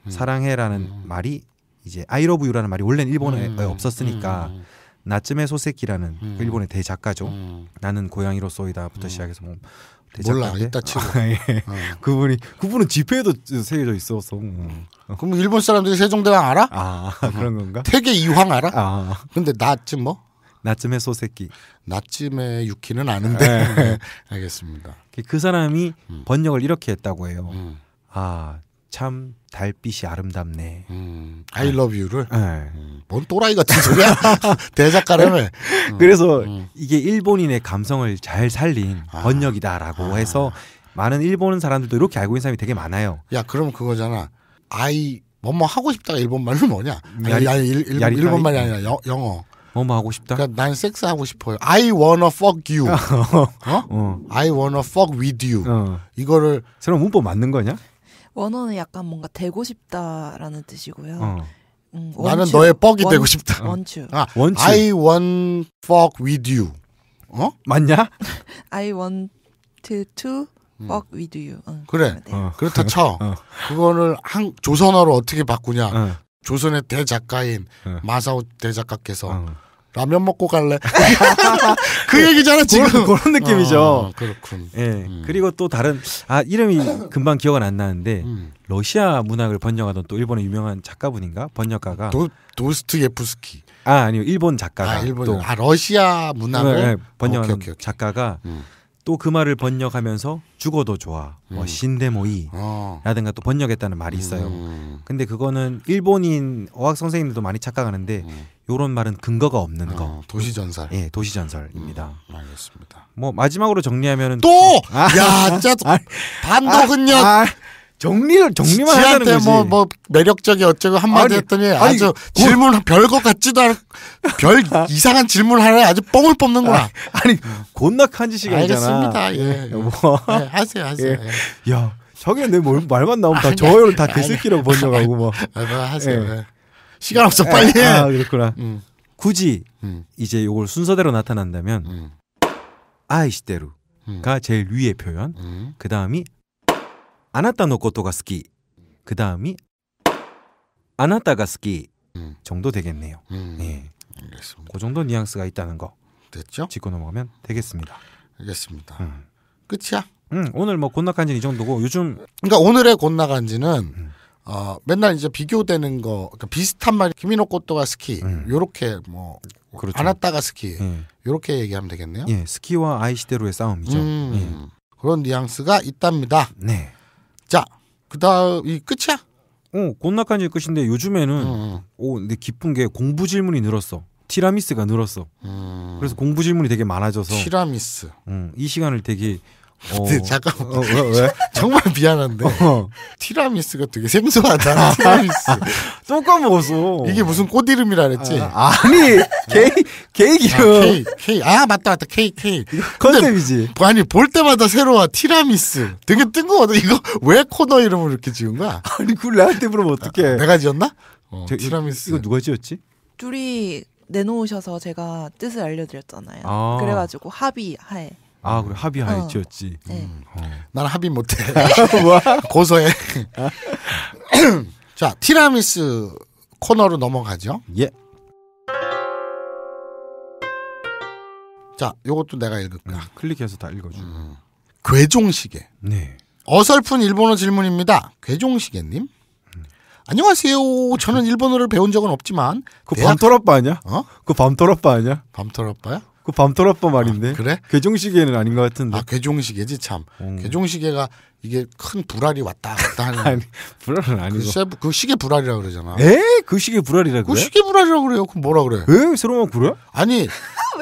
Speaker 3: 음.
Speaker 5: 사랑해라는
Speaker 3: 음.
Speaker 5: 말이 이제 I love you라는 말이 원래는 일본어에
Speaker 3: 음.
Speaker 5: 없었으니까
Speaker 3: 음.
Speaker 5: 나츠메 소세키라는
Speaker 3: 음.
Speaker 5: 그 일본의 대작가죠.
Speaker 3: 음.
Speaker 5: 나는 고양이로 쏘이다부터
Speaker 3: 음.
Speaker 5: 시작해서 뭐
Speaker 3: 몰라 이따 치고.
Speaker 5: 아, 예.
Speaker 3: 어.
Speaker 5: 그분이 그분은 지폐에도 새겨져 있었어. 음.
Speaker 3: 그럼 일본 사람들이 세종대왕 알아?
Speaker 5: 아 그런 건가?
Speaker 3: 태계 이황 알아?
Speaker 5: 아
Speaker 3: 근데 나쯤 뭐?
Speaker 5: 나츠메 소세키
Speaker 3: 나쯤의 유키는 아는데
Speaker 5: 네.
Speaker 3: 알겠습니다.
Speaker 5: 그 사람이
Speaker 3: 음.
Speaker 5: 번역을 이렇게 했다고 해요.
Speaker 3: 음.
Speaker 5: 아 참 달빛이 아름답네.
Speaker 3: 음. I love you를
Speaker 5: 예.
Speaker 3: 음. 뭔 또라이 같은 소리야? 대작가라며. 음.
Speaker 5: 그래서
Speaker 3: 음.
Speaker 5: 이게 일본인의 감성을 잘 살린
Speaker 3: 아.
Speaker 5: 번역이다라고
Speaker 3: 아.
Speaker 5: 해서 많은 일본 사람들도 이렇게 알고 있는 사람이 되게 많아요.
Speaker 3: 야 그럼 그거잖아. I 뭐뭐 하고 싶다가 일본 말로 뭐냐?
Speaker 5: 야리-
Speaker 3: 아니, 일, 일,
Speaker 5: 야리까이?
Speaker 3: 일본 말이 아니라 여, 영어.
Speaker 5: 뭐뭐 하고 싶다.
Speaker 3: 그러니까 난 섹스 하고 싶어요. I wanna fuck you. 어?
Speaker 5: 어.
Speaker 3: I wanna fuck with you.
Speaker 5: 어.
Speaker 3: 이거를
Speaker 5: 새로운 문법 맞는 거냐?
Speaker 4: 원어는 약간 뭔가 되고 싶다라는 뜻이고요.
Speaker 5: 어.
Speaker 4: 음,
Speaker 3: 나는
Speaker 4: 원추.
Speaker 3: 너의 뻑이
Speaker 4: 원-
Speaker 3: 되고 싶다.
Speaker 4: 원추.
Speaker 3: 아,
Speaker 5: 원추.
Speaker 3: I want fuck with you. 어?
Speaker 5: 맞냐?
Speaker 4: I want to fuck with you. 응,
Speaker 3: 음. 그래.
Speaker 4: 돼.
Speaker 5: 어.
Speaker 3: 그렇다 쳐.
Speaker 5: 어.
Speaker 3: 그거를 한 조선어로 어떻게 바꾸냐?
Speaker 5: 어.
Speaker 3: 조선의 대작가인
Speaker 5: 어.
Speaker 3: 마사오 대작가께서
Speaker 5: 어.
Speaker 3: 라면 먹고 갈래? 그 얘기잖아 지금.
Speaker 5: 그런, 그런 느낌이죠.
Speaker 3: 어, 그렇군.
Speaker 5: 예.
Speaker 3: 음.
Speaker 5: 그리고 또 다른 아 이름이 금방 기억은 안 나는데
Speaker 3: 음.
Speaker 5: 러시아 문학을 번역하던 또 일본의 유명한 작가분인가 번역가가
Speaker 3: 도 도스트예프스키.
Speaker 5: 아 아니요 일본 작가가
Speaker 3: 아 일본.
Speaker 5: 또
Speaker 3: 아 러시아 문학을
Speaker 5: 네, 네, 번역하는
Speaker 3: 오케이, 오케이, 오케이.
Speaker 5: 작가가
Speaker 3: 음.
Speaker 5: 또 그 말을 번역하면서 죽어도 좋아 뭐
Speaker 3: 음.
Speaker 5: 신데모이
Speaker 3: 어.
Speaker 5: 라든가 또 번역했다는 말이 있어요.
Speaker 3: 음.
Speaker 5: 근데 그거는 일본인 어학 선생님들도 많이 착각하는데
Speaker 3: 음.
Speaker 5: 요런 말은 근거가 없는 거.
Speaker 3: 어, 도시 전설.
Speaker 5: 예, 도시 전설입니다.
Speaker 3: 음, 알겠습니다.
Speaker 5: 뭐 마지막으로 정리하면은
Speaker 3: 또!
Speaker 5: 아.
Speaker 3: 야, 진짜 반도근녀
Speaker 5: 아, 정리를 정리만 하자는
Speaker 3: 지한테
Speaker 5: 거지.
Speaker 3: 뭐, 뭐, 매력적이 어쩌고 한마디
Speaker 5: 아니,
Speaker 3: 했더니
Speaker 5: 아니,
Speaker 3: 아주
Speaker 5: 그-
Speaker 3: 질문 별거 같지도 않은 별 이상한 질문 하나에 아주 뻥을 뽑는구나.
Speaker 5: 아니 칸지 시간이잖아.
Speaker 3: 알겠습니다. 예. 예.
Speaker 5: 뭐,
Speaker 3: 네, 하세요, 하세요.
Speaker 5: 예.
Speaker 3: 예.
Speaker 5: 야, 저게 내 뭘- 말만 나오면 다 저요를 다 개새끼라고 번역하고 뭐.
Speaker 3: 아, 뭐 하세요.
Speaker 5: 예.
Speaker 3: 예. 시간 없어, 빨리 해.
Speaker 5: 아, 그렇구나.
Speaker 3: 음,
Speaker 5: 굳이
Speaker 3: 음,
Speaker 5: 이제 요걸 순서대로 나타난다면
Speaker 3: 음,
Speaker 5: 아이시테루가
Speaker 3: 음,
Speaker 5: 제일 위의 표현.
Speaker 3: 음.
Speaker 5: 그 다음이 あなたのことが好き. 그 다음이 あなたが好き
Speaker 3: 음.
Speaker 5: 정도 되겠네요.
Speaker 3: 음.
Speaker 5: 예.
Speaker 3: 알겠습니다.
Speaker 5: 그 정도 뉘앙스가 있다는 거
Speaker 3: 됐죠?
Speaker 5: 짚고 넘어가면 되겠습니다.
Speaker 3: 알겠습니다.
Speaker 5: 음.
Speaker 3: 끝이야.
Speaker 5: 음, 오늘 뭐 곤낙한 지는 이 정도고 요즘
Speaker 3: 그러니까 오늘의 곤나간지는
Speaker 5: 음.
Speaker 3: 어, 맨날 이제 비교되는 거 그러니까 비슷한 말 君のことが好き
Speaker 5: 음.
Speaker 3: 요렇게 뭐
Speaker 5: 그렇죠.
Speaker 3: 아나타가 스키
Speaker 5: 예,
Speaker 3: 요렇게 얘기하면 되겠네요.
Speaker 5: 예, 스키와 아이시대로의 싸움이죠.
Speaker 3: 음, 그런 뉘앙스가 있답니다.
Speaker 5: 예. 네.
Speaker 3: 자, 그다음 이 끝이야.
Speaker 5: 어, 곤낙한지 끝인데 요즘에는
Speaker 3: 음,
Speaker 5: 오, 근데 기쁜 게 공부 질문이 늘었어. 티라미스가 늘었어.
Speaker 3: 음.
Speaker 5: 그래서 공부 질문이 되게 많아져서
Speaker 3: 티라미스.
Speaker 5: 음, 이 시간을 되게 어,
Speaker 3: 잠깐
Speaker 5: 어, 왜, 왜?
Speaker 3: 정말 미안한데
Speaker 5: 어,
Speaker 3: 티라미스가 되게 생소하다. 티라미스.
Speaker 5: 또 까먹었어.
Speaker 3: 이게 무슨 꽃 이름이라 그랬지?
Speaker 5: 아, 아니 케이크 케이크
Speaker 3: 아,
Speaker 5: 이름
Speaker 3: K K 아 맞다 맞다 K K.
Speaker 5: 컨셉이지.
Speaker 3: 아니 볼 때마다 새로워 티라미스. 되게 뜬금없다. 이거 왜 코너 이름을 이렇게 지은 거야?
Speaker 5: 아니 그걸 나한테 물으면 어떡해.
Speaker 3: 내가 지었나? 어,
Speaker 5: 저,
Speaker 3: 티라미스.
Speaker 5: 이거 누가 지었지?
Speaker 4: 둘이 내놓으셔서 제가 뜻을 알려드렸잖아요.
Speaker 5: 아.
Speaker 4: 그래가지고 합의하에.
Speaker 5: 아 그래 합의하에
Speaker 4: 어.
Speaker 5: 지었지.
Speaker 4: 네.
Speaker 5: 어.
Speaker 3: 난 합의 못해.
Speaker 5: 뭐야?
Speaker 3: 고소해. 자 티라미스 코너로 넘어가죠.
Speaker 5: 예.
Speaker 3: 자 요것도 내가 읽을까.
Speaker 5: 음, 클릭해서 다 읽어줘.
Speaker 3: 음. 괴종시계.
Speaker 5: 네.
Speaker 3: 어설픈 일본어 질문입니다. 괴종시계님. 안녕하세요. 저는 일본어를 배운 적은 없지만
Speaker 5: 그
Speaker 3: 대학-
Speaker 5: 밤토라빠 아니야?
Speaker 3: 어?
Speaker 5: 그 밤토라빠 아니야?
Speaker 3: 밤토라빠야?
Speaker 5: 그 밤토라빠 말인데.
Speaker 3: 아, 그래?
Speaker 5: 괴종시계는 아닌 것 같은데.
Speaker 3: 아 괴종시계지 참.
Speaker 5: 음.
Speaker 3: 괴종시계가 이게 큰 불알이 왔다 갔다 하는
Speaker 5: 아니 불알은
Speaker 3: 그,
Speaker 5: 아니고.
Speaker 3: 세, 그 시계 불알이라 그러잖아.
Speaker 5: 에? 그 시계 불알이라
Speaker 3: 그
Speaker 5: 그래?
Speaker 3: 시계 불알이라 그래요. 그럼 뭐라 그래?
Speaker 5: 에? 새로만 그래?
Speaker 3: 아니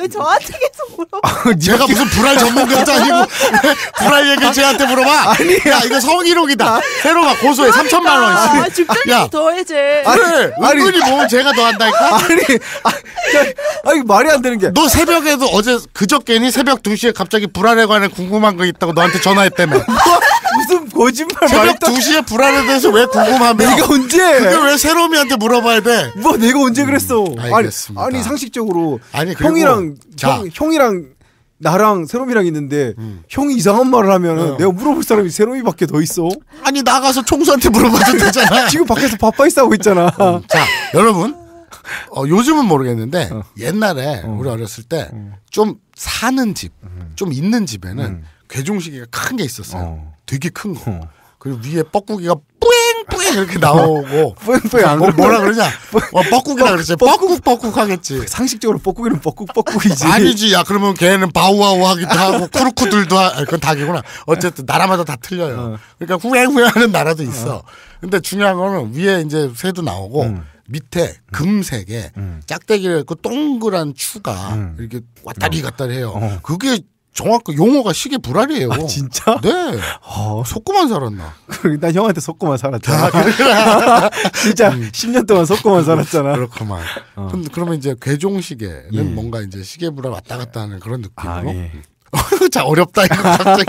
Speaker 4: 왜 저한테 계속 물어봐?
Speaker 3: 제가 무슨 불알 전문가도 아니고 왜 불알 얘기를 쟤한테 물어봐. 야 이거 성희롱이다. 새로가 고소해 3천만
Speaker 4: 아,
Speaker 3: 원. 야
Speaker 4: 죽전이 더해제.
Speaker 3: 그래
Speaker 5: 아니.
Speaker 3: 은근히 보면 제가 더 한다니까.
Speaker 5: 아니, 아니, 아 니 말이 안 되는 게.
Speaker 3: 너 새벽에도 어제 그저께니 새벽 2 시에 갑자기 불알에 관해 궁금한 거 있다고 너한테 전화했다며.
Speaker 5: 무슨 거짓말
Speaker 3: 새벽
Speaker 5: 말다
Speaker 3: 2시에 불알에 대해서 왜 궁금하며?
Speaker 5: 내가 언제?
Speaker 3: 그게 왜 새로미한테 물어봐야 돼?
Speaker 5: 뭐 내가 언제 그랬어?
Speaker 3: 알겠습니다.
Speaker 5: 아니, 아니 상식적으로
Speaker 3: 아니,
Speaker 5: 형이랑
Speaker 3: 자.
Speaker 5: 형, 형이랑 나랑 세롬이랑 있는데 형이 이상한 말을 하면은
Speaker 3: 어.
Speaker 5: 내가 물어볼 사람이 세롬이밖에 더 있어.
Speaker 3: 아니 나가서 총수한테 물어봐도 되잖아.
Speaker 5: 지금 밖에서 바빠이 싸고 있잖아.
Speaker 3: 자, 여러분. 어, 요즘은 모르겠는데
Speaker 5: 어.
Speaker 3: 옛날에 우리 어렸을 때 좀 사는 집, 좀 있는 집에는
Speaker 5: 음.
Speaker 3: 괴종시계가 큰 게 있었어요.
Speaker 5: 어.
Speaker 3: 되게 큰 거.
Speaker 5: 어.
Speaker 3: 그리고 위에 뻐꾸기가 뿌잉뿌잉 이렇게 나오고
Speaker 5: 뿌잉뿌잉 안
Speaker 3: 뭐, 뭐라 그러냐? 어, 뻐꾸기라 그랬지. 뻐꾹 뻐꾹 하겠지.
Speaker 5: 상식적으로 뻐꾸기는 뻐꾹 뻐꾹이지.
Speaker 3: 아니지, 야 그러면 걔는 바우와우 하기도 하고 쿠르쿠들도 하, 그건 닭이구나. 어쨌든 나라마다 다 틀려요.
Speaker 5: 어.
Speaker 3: 그러니까 후회 후회하는 나라도 있어. 근데 중요한 거는 위에 이제 새도 나오고
Speaker 5: 음.
Speaker 3: 밑에 금색에
Speaker 5: 음.
Speaker 3: 짝대기를 있고 동그란 추가
Speaker 5: 음.
Speaker 3: 이렇게 왔다리 갔다리 해요.
Speaker 5: 어.
Speaker 3: 그게 정확히 용어가 시계 불알이에요.
Speaker 5: 아 진짜?
Speaker 3: 네.
Speaker 5: 어,
Speaker 3: 속고만 살았나?
Speaker 5: 난 형한테 속고만 살았잖아.
Speaker 3: 아.
Speaker 5: 진짜 10년 동안 속고만 살았잖아.
Speaker 3: 그렇구만.
Speaker 5: 어.
Speaker 3: 근데 그러면 이제 괴종 시계는
Speaker 5: 예.
Speaker 3: 뭔가 이제 시계 불알 왔다 갔다 하는 그런 느낌으로.
Speaker 5: 아 예.
Speaker 3: 자 어렵다 이거 갑자기.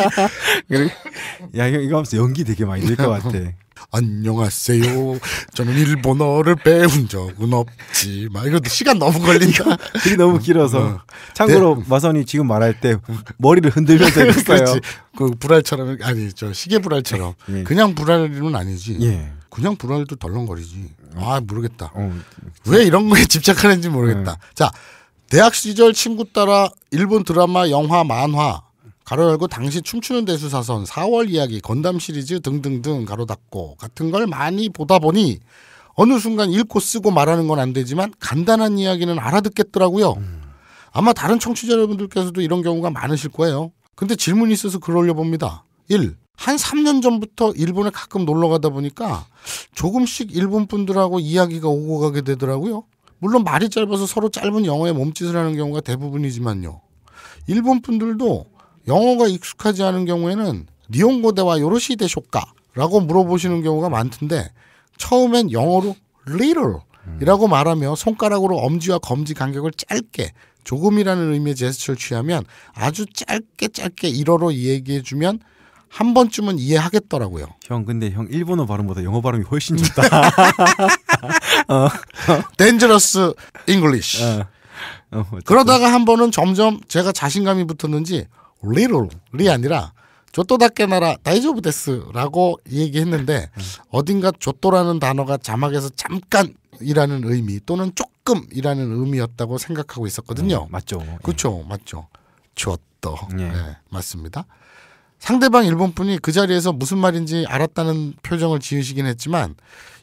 Speaker 5: 야형 이거 하면서 연기 되게 많이 될 것 같아.
Speaker 3: 안녕하세요. 저는 일본어를 배운 적은 없지. 막 이것도 시간 너무 걸리니까.
Speaker 5: 그게 너무 길어서.
Speaker 3: 어.
Speaker 5: 참고로 마선이 지금 말할 때 머리를 흔들면서 했어요.
Speaker 3: 그 불알처럼 아니 저 시계 불알처럼
Speaker 5: 예.
Speaker 3: 그냥 불알은 아니지.
Speaker 5: 예.
Speaker 3: 그냥 불알도 덜렁거리지. 아 모르겠다.
Speaker 5: 어,
Speaker 3: 왜 이런 거에 집착하는지 모르겠다. 자 대학 시절 친구 따라 일본 드라마, 영화, 만화 가로 열고 당시 춤추는 대수사선, 4월 이야기, 건담 시리즈 등등등 가로 닫고 같은 걸 많이 보다 보니 어느 순간 읽고 쓰고 말하는 건 안 되지만 간단한 이야기는 알아듣겠더라고요. 아마 다른 청취자 여러분들께서도 이런 경우가 많으실 거예요. 근데 질문이 있어서 글 올려봅니다. 1. 한 3년 전부터 일본에 가끔 놀러 가다 보니까 조금씩 일본 분들하고 이야기가 오고 가게 되더라고요. 물론 말이 짧아서 서로 짧은 영어에 몸짓을 하는 경우가 대부분이지만요. 일본 분들도 영어가 익숙하지 않은 경우에는 니온고대와 요로시 대쇼까라고 물어보시는 경우가 많던데 처음엔 영어로 little이라고 말하며 손가락으로 엄지와 검지 간격을 짧게 조금이라는 의미의 제스처를 취하면 아주 짧게 짧게 일어로 얘기해주면 한 번쯤은 이해하겠더라고요.
Speaker 5: 형 근데 형 일본어 발음보다 영어 발음이 훨씬 좋다.
Speaker 3: Dangerous English.
Speaker 5: 어. 어, 어쨌든.
Speaker 3: 그러다가 한 번은 점점 제가 자신감이 붙었는지 little이 아니라 조또답게 나라 다이조브 데스라고 얘기했는데 어딘가 조또라는 단어가 자막에서 잠깐이라는 의미 또는 조금이라는 의미였다고 생각하고 있었거든요.
Speaker 5: 어, 맞죠.
Speaker 3: 그렇죠, 맞죠. 조또,
Speaker 5: 예.
Speaker 3: 네, 맞습니다. 상대방 일본 분이 그 자리에서 무슨 말인지 알았다는 표정을 지으시긴 했지만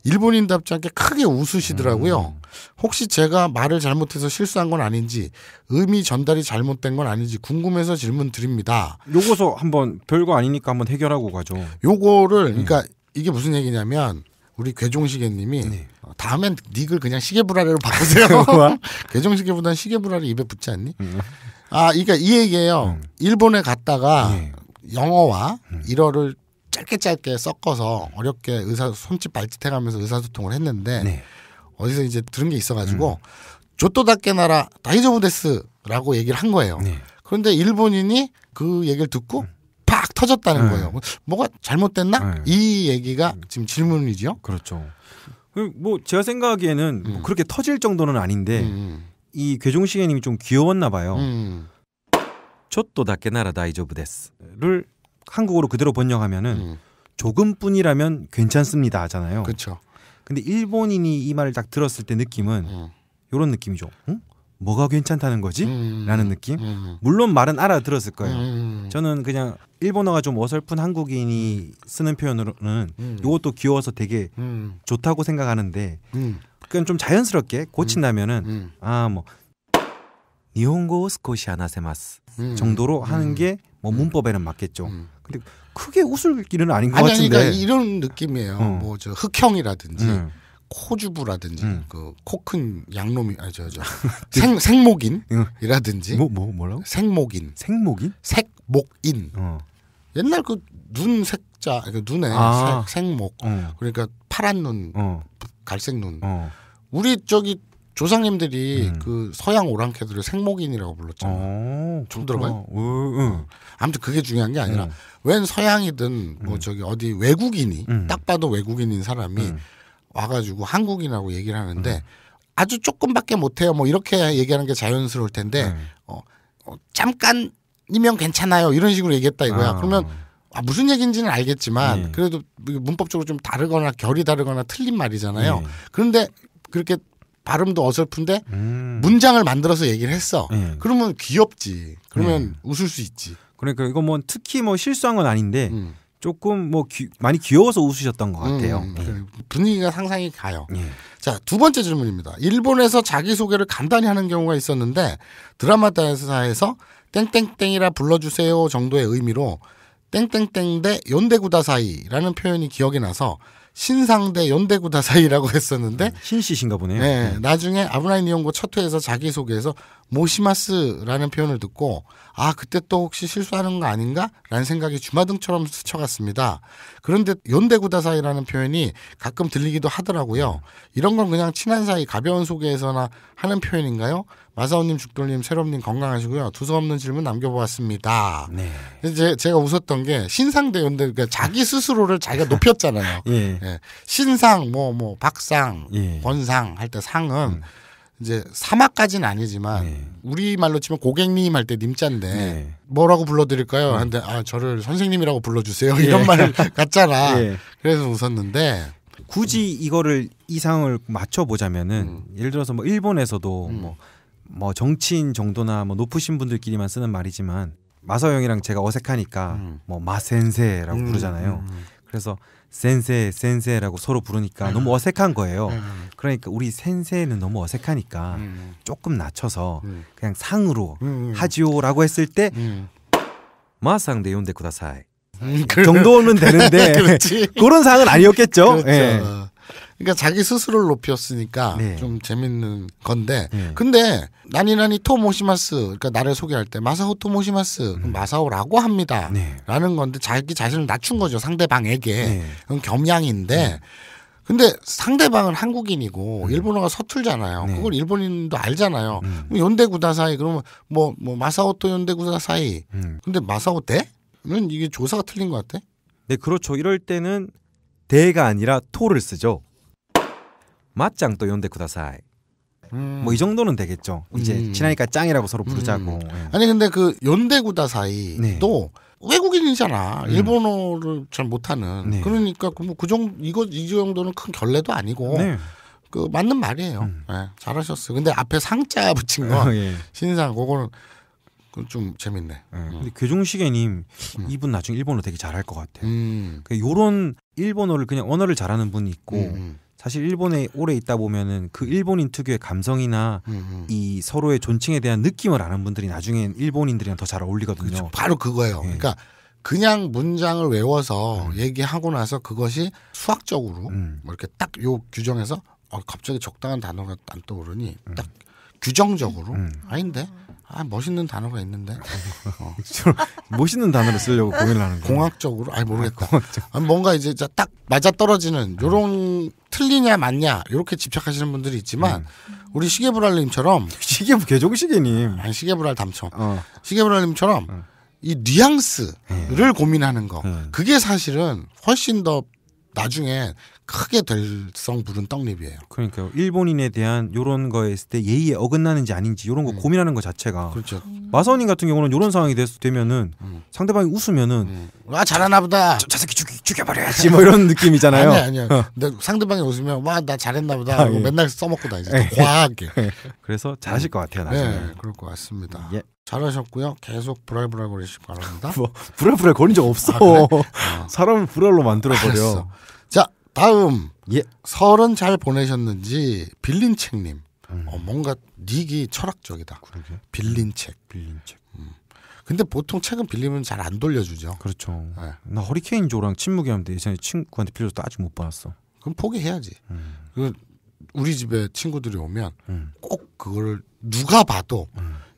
Speaker 3: 일본인답지 않게 크게 웃으시더라고요. 혹시 제가 말을 잘못해서 실수한 건 아닌지 의미 전달이 잘못된 건 아닌지 궁금해서 질문 드립니다.
Speaker 5: 요거서 한번 별거 아니니까 한번 해결하고 가죠.
Speaker 3: 요거를 그러니까 이게 무슨 얘기냐면 우리 괴종시계님이
Speaker 5: 네.
Speaker 3: 어, 다음엔 닉을 그냥 시계불알이로 바꾸세요. 괴종시계보다는 시계불알이 입에 붙지 않니?
Speaker 5: 음.
Speaker 3: 아, 그러니까 이 얘기예요.
Speaker 5: 음.
Speaker 3: 일본에 갔다가
Speaker 5: 예.
Speaker 3: 영어와
Speaker 5: 음.
Speaker 3: 일어를 짧게 짧게 섞어서 어렵게 의사 손짓 발짓 해가면서 의사소통을 했는데
Speaker 5: 네.
Speaker 3: 어디서 이제 들은 게 있어가지고 조또답게 나라 다이조부 데스라고 얘기를 한 거예요.
Speaker 5: 네.
Speaker 3: 그런데 일본인이 그 얘기를 듣고 팍 터졌다는
Speaker 5: 네.
Speaker 3: 거예요. 뭐가 잘못됐나?
Speaker 5: 네.
Speaker 3: 이 얘기가 지금 질문이죠.
Speaker 5: 그렇죠. 그뭐 제가 생각하기에는 뭐
Speaker 3: 음.
Speaker 5: 그렇게 터질 정도는 아닌데
Speaker 3: 음,
Speaker 5: 이 괴종시계님이 좀 귀여웠나 봐요.
Speaker 3: 음,
Speaker 5: 초또 다케 나라 다이조브 데스를 한국어로 그대로 번역하면은
Speaker 3: 음,
Speaker 5: 조금뿐이라면 괜찮습니다 하잖아요.
Speaker 3: 그렇죠.
Speaker 5: 근데 일본인이 이 말을 딱 들었을 때 느낌은
Speaker 3: 음,
Speaker 5: 이런 느낌이죠. 응? 뭐가 괜찮다는 거지?
Speaker 3: 음,
Speaker 5: 라는 느낌?
Speaker 3: 음,
Speaker 5: 물론 말은 알아들었을 거예요.
Speaker 3: 음,
Speaker 5: 저는 그냥 일본어가 좀 어설픈 한국인이 쓰는 표현으로는
Speaker 3: 음.
Speaker 5: 이것도 귀여워서 되게
Speaker 3: 음.
Speaker 5: 좋다고 생각하는데
Speaker 3: 음.
Speaker 5: 그냥 좀 자연스럽게 고친다면은
Speaker 3: 음.
Speaker 5: 아뭐 니혼고 스코시 하나세마스
Speaker 3: 음.
Speaker 5: 정도로 하는 게 뭐 문법에는 맞겠죠.
Speaker 3: 음.
Speaker 5: 근데 크게 웃을 일은 아닌 것
Speaker 3: 아니
Speaker 5: 같은데.
Speaker 3: 그러니까 이런 느낌이에요.
Speaker 5: 어.
Speaker 3: 뭐저 흑형이라든지
Speaker 5: 음.
Speaker 3: 코주부라든지
Speaker 5: 음.
Speaker 3: 그코 큰 양놈이 아니 저저 생 생목인이라든지
Speaker 5: 뭐 뭐 뭐 라고?
Speaker 3: 생목인
Speaker 5: 생목인?
Speaker 3: 색목인
Speaker 5: 어.
Speaker 3: 옛날 그 눈 색자 그 눈에
Speaker 5: 아.
Speaker 3: 색, 생목
Speaker 5: 어.
Speaker 3: 그러니까 파란 눈
Speaker 5: 어.
Speaker 3: 갈색 눈
Speaker 5: 어.
Speaker 3: 우리 저기 조상님들이
Speaker 5: 음.
Speaker 3: 그 서양 오랑캐들을 생목인이라고 불렀잖아요.
Speaker 5: 어.
Speaker 3: 좀. 들어봐요?
Speaker 5: 어, 응.
Speaker 3: 아무튼 그게 중요한 게 아니라
Speaker 5: 음.
Speaker 3: 웬 서양이든 뭐 저기 어디 외국인이
Speaker 5: 음.
Speaker 3: 딱 봐도 외국인인 사람이
Speaker 5: 음.
Speaker 3: 와가지고 한국인하고 얘기를 하는데 아주 조금밖에 못해요. 뭐 이렇게 얘기하는 게 자연스러울 텐데
Speaker 5: 음.
Speaker 3: 어, 어, 잠깐이면 괜찮아요. 이런 식으로 얘기했다 이거야.
Speaker 5: 아.
Speaker 3: 그러면 아, 무슨 얘기인지는 알겠지만
Speaker 5: 네.
Speaker 3: 그래도 문법적으로 좀 다르거나 결이 다르거나 틀린 말이잖아요.
Speaker 5: 네.
Speaker 3: 그런데 그렇게 발음도 어설픈데
Speaker 5: 음.
Speaker 3: 문장을 만들어서 얘기를 했어.
Speaker 5: 네.
Speaker 3: 그러면 귀엽지. 그러면
Speaker 5: 네.
Speaker 3: 웃을 수 있지.
Speaker 5: 그러니까 이거 뭐 특히 뭐 실수한 건 아닌데
Speaker 3: 음.
Speaker 5: 조금 뭐 귀- 많이 귀여워서 웃으셨던 것 같아요.
Speaker 3: 음,
Speaker 5: 예.
Speaker 3: 그 분위기가 상상이 가요.
Speaker 5: 예.
Speaker 3: 자, 두 번째 질문입니다. 일본에서 자기소개를 간단히 하는 경우가 있었는데 드라마다에서 땡땡땡이라 불러주세요 정도의 의미로 땡땡땡 대 연대구다사이라는 표현이 기억이 나서 신상대 연대구다 사이라고 했었는데
Speaker 5: 신씨신가 보네요.
Speaker 3: 네, 나중에 아브라인 이용고 첫 회에서 자기소개에서 모시마스라는 표현을 듣고 아 그때 또 혹시 실수하는 거 아닌가라는 생각이 주마등처럼 스쳐갔습니다. 그런데 연대구다 사이라는 표현이 가끔 들리기도 하더라고요. 이런 건 그냥 친한 사이 가벼운 소개에서나 하는 표현인가요? 마사오님, 죽돌님, 새롬님 건강하시고요. 두서없는 질문 남겨보았습니다.
Speaker 5: 네.
Speaker 3: 제, 제가 웃었던 게 신상대 연대 그러니까 자기 스스로를 자기가 높였잖아요.
Speaker 5: 예.
Speaker 3: 예. 신상 뭐 뭐 박상
Speaker 5: 예.
Speaker 3: 권상 할 때 상은 이제 사마까지는 아니지만
Speaker 5: 네.
Speaker 3: 우리 말로 치면 고객님 할 때 님자인데
Speaker 5: 네.
Speaker 3: 뭐라고 불러드릴까요? 하는데 아 저를 선생님이라고 불러주세요 이런 말 같잖아.
Speaker 5: 예.
Speaker 3: 그래서 웃었는데
Speaker 5: 굳이 이거를 이 상황을 맞춰 보자면은
Speaker 3: 음.
Speaker 5: 예를 들어서 뭐 일본에서도 뭐, 뭐 정치인 정도나 뭐 높으신 분들끼리만 쓰는 말이지만 마서 형이랑 제가 어색하니까
Speaker 3: 음.
Speaker 5: 뭐 마센세라고
Speaker 3: 음,
Speaker 5: 부르잖아요.
Speaker 3: 음,
Speaker 5: 그래서 센세 센세라고 서로 부르니까 너무 어색한 거예요.
Speaker 3: 음,
Speaker 5: 그러니까 우리 센세는 너무 어색하니까
Speaker 3: 음,
Speaker 5: 조금 낮춰서
Speaker 3: 음.
Speaker 5: 그냥 상으로
Speaker 3: 음,
Speaker 5: 하지요라고 했을 때
Speaker 3: 음.
Speaker 5: 마상
Speaker 3: 음, 그-
Speaker 5: 정도는 되는데. 그런 상은 아니었겠죠.
Speaker 3: 그렇죠.
Speaker 5: 예.
Speaker 3: 그러니까 자기 스스로를 높였으니까
Speaker 5: 네.
Speaker 3: 좀 재밌는 건데
Speaker 5: 예.
Speaker 3: 근데 나니나니 토모시마스 그러니까 나를 소개할 때 마사오 토모시마스 그럼 마사오라고 합니다.
Speaker 5: 음. 네.
Speaker 3: 라는 건데 자기 자신을 낮춘 거죠 상대방에게
Speaker 5: 네.
Speaker 3: 그건 겸양인데 근데 상대방은 한국인이고 일본어가 서툴잖아요.
Speaker 5: 음. 네.
Speaker 3: 그걸 일본인도 알잖아요.
Speaker 5: 음.
Speaker 3: 그럼 연대 구다 사이 그러면 뭐뭐 마사오토 연대 구다 사이
Speaker 5: 음.
Speaker 3: 근데 마사오 때는 이게 조사가 틀린 것 같아.
Speaker 5: 네, 그렇죠. 이럴 때는 대가 아니라 토를 쓰죠. 맞짱 또 연대 쿠다사이.
Speaker 3: 음.
Speaker 5: 뭐이 정도는 되겠죠. 이제
Speaker 3: 음.
Speaker 5: 친하니까 짱이라고 서로 부르자고. 예.
Speaker 3: 아니 근데 그 연대구다 사이도
Speaker 5: 네.
Speaker 3: 외국인이잖아.
Speaker 5: 음.
Speaker 3: 일본어를 잘 못하는.
Speaker 5: 네.
Speaker 3: 그러니까 그뭐그 정도 이거 이 정도는 큰 결례도 아니고
Speaker 5: 네.
Speaker 3: 그 맞는 말이에요.
Speaker 5: 음.
Speaker 3: 네, 잘하셨어요. 근데 앞에 상자 붙인 거
Speaker 5: 예.
Speaker 3: 신상 그거는 그좀 재밌네.
Speaker 5: 예. 근데 교종시계님 이분 나중에 일본어 되게 잘할 것 같아요.
Speaker 3: 음.
Speaker 5: 그 요런 일본어를 그냥 언어를 잘하는 분이 있고
Speaker 3: 음,
Speaker 5: 사실 일본에 오래 있다 보면은 그 일본인 특유의 감성이나
Speaker 3: 음, 음.
Speaker 5: 이 서로의 존칭에 대한 느낌을 아는 분들이 나중엔 일본인들이랑 더 잘 어울리거든요.
Speaker 3: 그렇죠. 바로 그거예요.
Speaker 5: 예.
Speaker 3: 그러니까 그냥 문장을 외워서 얘기하고 나서 그것이 수학적으로
Speaker 5: 음.
Speaker 3: 뭐 이렇게 딱 요 규정에서 어, 갑자기 적당한 단어가 안 떠오르니 딱 규정적으로
Speaker 5: 음.
Speaker 3: 아닌데 아 멋있는 단어가 있는데 어,
Speaker 5: 멋있는 단어를 쓰려고 고민을 하는 거예요.
Speaker 3: 공학적으로 아니 모르겠다. 아, 뭔가 이제 자- 딱 맞아 떨어지는 요런 틀리냐 맞냐 이렇게 집착하시는 분들이 있지만 우리 시계불알님처럼
Speaker 5: 시계 개종 시계님.
Speaker 3: 아니 시계불알 담청
Speaker 5: 어.
Speaker 3: 시계불알님처럼
Speaker 5: 어.
Speaker 3: 이 뉘앙스를 고민하는 거
Speaker 5: 음.
Speaker 3: 그게 사실은 훨씬 더 나중에 크게 될성 부른 떡잎이에요.
Speaker 5: 그러니까 일본인에 대한 요런 거에 있을 때 예의에 어긋나는지 아닌지 요런 거 고민하는 것 자체가
Speaker 3: 그렇죠.
Speaker 5: 마사오님 같은 경우는 요런 상황이 됐, 되면은
Speaker 3: 음.
Speaker 5: 상대방이 웃으면은
Speaker 3: 음. 아 잘하나 보다.
Speaker 5: 저, 저 새끼 죽이 죽여버려야지 뭐 이런 느낌이잖아요.
Speaker 3: 아니 아니요. 근데 상대방이 웃으면 와 나 잘했나 보다.
Speaker 5: 아, 예.
Speaker 3: 맨날 써먹고 다니지.
Speaker 5: 예.
Speaker 3: 과하게.
Speaker 5: 그래서 잘하실 것 같아요 나중에.
Speaker 3: 네, 그럴 것 같습니다.
Speaker 5: 예.
Speaker 3: 잘하셨고요. 계속 불알불알 거리시기 바랍니다.
Speaker 5: 뭐 불알불알 거린 적 없어.
Speaker 3: 아, 그래?
Speaker 5: 사람을 불알로 만들어 버려.
Speaker 3: 다음
Speaker 5: 예.
Speaker 3: 설은 잘 보내셨는지 빌린 책님.
Speaker 5: 음.
Speaker 3: 어, 뭔가 닉이 철학적이다.
Speaker 5: 그러게.
Speaker 3: 빌린 책.
Speaker 5: 빌린 책.
Speaker 3: 근데 보통 책은 빌리면 잘 안 돌려주죠.
Speaker 5: 그렇죠.
Speaker 3: 네.
Speaker 5: 나 허리케인 조랑 침묵이었는데 예전에 친구한테 빌려서 아직 못 받았어.
Speaker 3: 그럼 포기해야지.
Speaker 5: 음.
Speaker 3: 그 우리 집에 친구들이 오면
Speaker 5: 음.
Speaker 3: 꼭 그거를 누가 봐도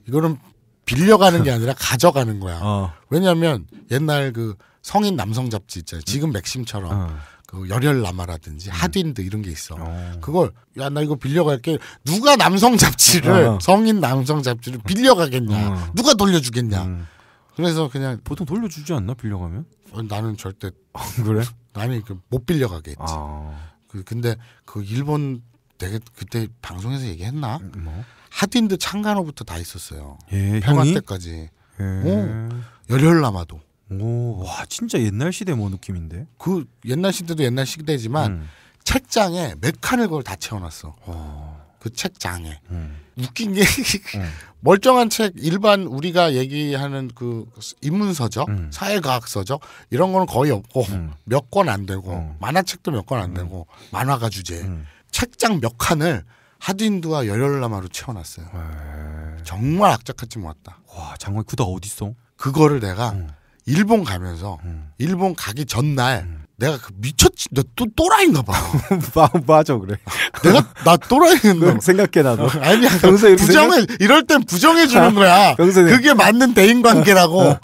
Speaker 3: 이거는 빌려가는 게 아니라 가져가는 거야.
Speaker 5: 어.
Speaker 3: 왜냐하면 옛날 그 성인 남성 잡지 있잖아요. 지금 맥심처럼
Speaker 5: 어.
Speaker 3: 그 열혈남아라든지 하딘드 이런 게 있어.
Speaker 5: 어.
Speaker 3: 그걸 야 나 이거 빌려갈게. 누가 남성 잡지를
Speaker 5: 어.
Speaker 3: 성인 남성 잡지를 빌려가겠냐?
Speaker 5: 어.
Speaker 3: 누가 돌려주겠냐?
Speaker 5: 음.
Speaker 3: 그래서 그냥
Speaker 5: 보통 돌려주지 않나 빌려가면?
Speaker 3: 어, 나는 절대
Speaker 5: 그래?
Speaker 3: 나는 그못 빌려가겠지.
Speaker 5: 아.
Speaker 3: 그 근데 그 일본 내가 그때 방송에서 얘기했나?
Speaker 5: 뭐?
Speaker 3: 하딘드 창간호부터 다 있었어요.
Speaker 5: 예, 형이.
Speaker 3: 때까지
Speaker 5: 예.
Speaker 3: 열혈남아도.
Speaker 5: 오, 와 진짜 옛날 시대 뭐 느낌인데.
Speaker 3: 그 옛날 시대도 옛날 시대지만
Speaker 5: 음.
Speaker 3: 책장에 몇 칸을 그걸 다 채워놨어.
Speaker 5: 어.
Speaker 3: 그 책장에.
Speaker 5: 음.
Speaker 3: 웃긴 게
Speaker 5: 음.
Speaker 3: 멀쩡한 책 일반 우리가 얘기하는 그 인문서적,
Speaker 5: 음.
Speaker 3: 사회과학서적 이런 거는 거의 없고
Speaker 5: 음.
Speaker 3: 몇권 안 되고
Speaker 5: 음.
Speaker 3: 만화책도 몇 권 안 되고 만화가 주제
Speaker 5: 음.
Speaker 3: 책장 몇 칸을 하딘드와 열혈남아로 채워놨어요.
Speaker 5: 에.
Speaker 3: 정말 악착같이 모았다.
Speaker 5: 와 장관 그다 어디 있어?
Speaker 3: 그거를 내가
Speaker 5: 음.
Speaker 3: 일본 가면서
Speaker 5: 음.
Speaker 3: 일본 가기 전날 내가 그 미쳤지 너또 또라이인가 봐.
Speaker 5: 마, 맞아 그래.
Speaker 3: 내가 나 또라이인가 봐.
Speaker 5: 생각해 나도.
Speaker 3: 아니야.
Speaker 5: 평소에 이렇게
Speaker 3: 부정해 이럴 땐 부정해 주는 거야.
Speaker 5: 평소에
Speaker 3: 그게 맞는 대인 관계라고.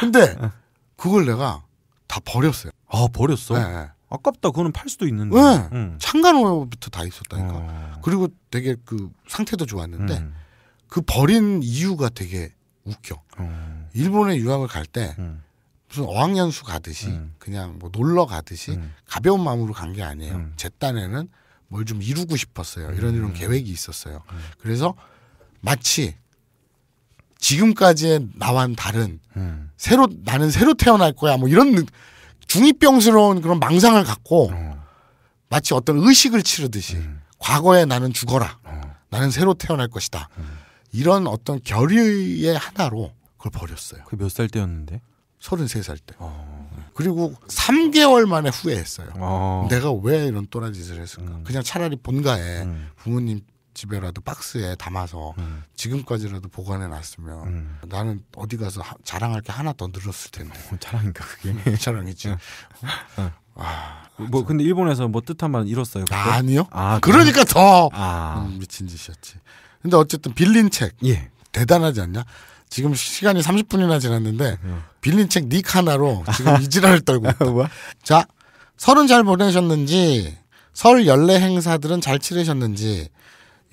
Speaker 3: 근데 그걸 내가 다 버렸어요.
Speaker 5: 아 버렸어.
Speaker 3: 네, 네.
Speaker 5: 아깝다. 그거는 팔 수도 있는데.
Speaker 3: 네.
Speaker 5: 응.
Speaker 3: 창간호부터 다 있었다니까.
Speaker 5: 어.
Speaker 3: 그리고 되게 그 상태도 좋았는데
Speaker 5: 음.
Speaker 3: 그 버린 이유가 되게 웃겨.
Speaker 5: 어.
Speaker 3: 일본에 유학을 갈 때
Speaker 5: 음.
Speaker 3: 무슨 어학연수 가듯이
Speaker 5: 음.
Speaker 3: 그냥 뭐 놀러 가듯이
Speaker 5: 음.
Speaker 3: 가벼운 마음으로 간 게 아니에요.
Speaker 5: 음.
Speaker 3: 제 딴에는 뭘 좀 이루고 싶었어요. 이런 이런 계획이 있었어요.
Speaker 5: 음.
Speaker 3: 그래서 마치 지금까지의 나와는 다른
Speaker 5: 음.
Speaker 3: 새로 나는 새로 태어날 거야 뭐 이런 느- 중이병스러운 그런 망상을 갖고
Speaker 5: 어.
Speaker 3: 마치 어떤 의식을 치르듯이
Speaker 5: 음.
Speaker 3: 과거에 나는 죽어라
Speaker 5: 어.
Speaker 3: 나는 새로 태어날 것이다
Speaker 5: 음.
Speaker 3: 이런 어떤 결의의 하나로 그걸 버렸어요
Speaker 5: 그게 몇살 때였는데?
Speaker 3: 33살 때
Speaker 5: 어.
Speaker 3: 그리고 3개월 만에 후회했어요
Speaker 5: 어.
Speaker 3: 내가 왜 이런 또라이 짓을 했을까
Speaker 5: 음.
Speaker 3: 그냥 차라리 본가에
Speaker 5: 음.
Speaker 3: 부모님 집에라도 박스에 담아서
Speaker 5: 음.
Speaker 3: 지금까지라도 보관해 놨으면
Speaker 5: 음.
Speaker 3: 나는 어디 가서 하- 자랑할 게 하나 더 늘었을 텐데
Speaker 5: 어, 자랑인가 그게?
Speaker 3: 자랑이지
Speaker 5: 뭐 근데 일본에서 뭐 뜻한 말 잃었어요.
Speaker 3: 아, 아니요
Speaker 5: 아
Speaker 3: 그러니까 더
Speaker 5: 아.
Speaker 3: 음, 미친 짓이었지. 근데 어쨌든 빌린 책
Speaker 5: 예.
Speaker 3: 대단하지 않냐? 지금 시간이 30분이나 지났는데
Speaker 5: 어.
Speaker 3: 빌린 책 닉 하나로 지금 이지랄을 떨고 있다.
Speaker 5: 뭐야?
Speaker 3: 자, 설은 잘 보내셨는지, 설 연례 행사들은 잘 치르셨는지,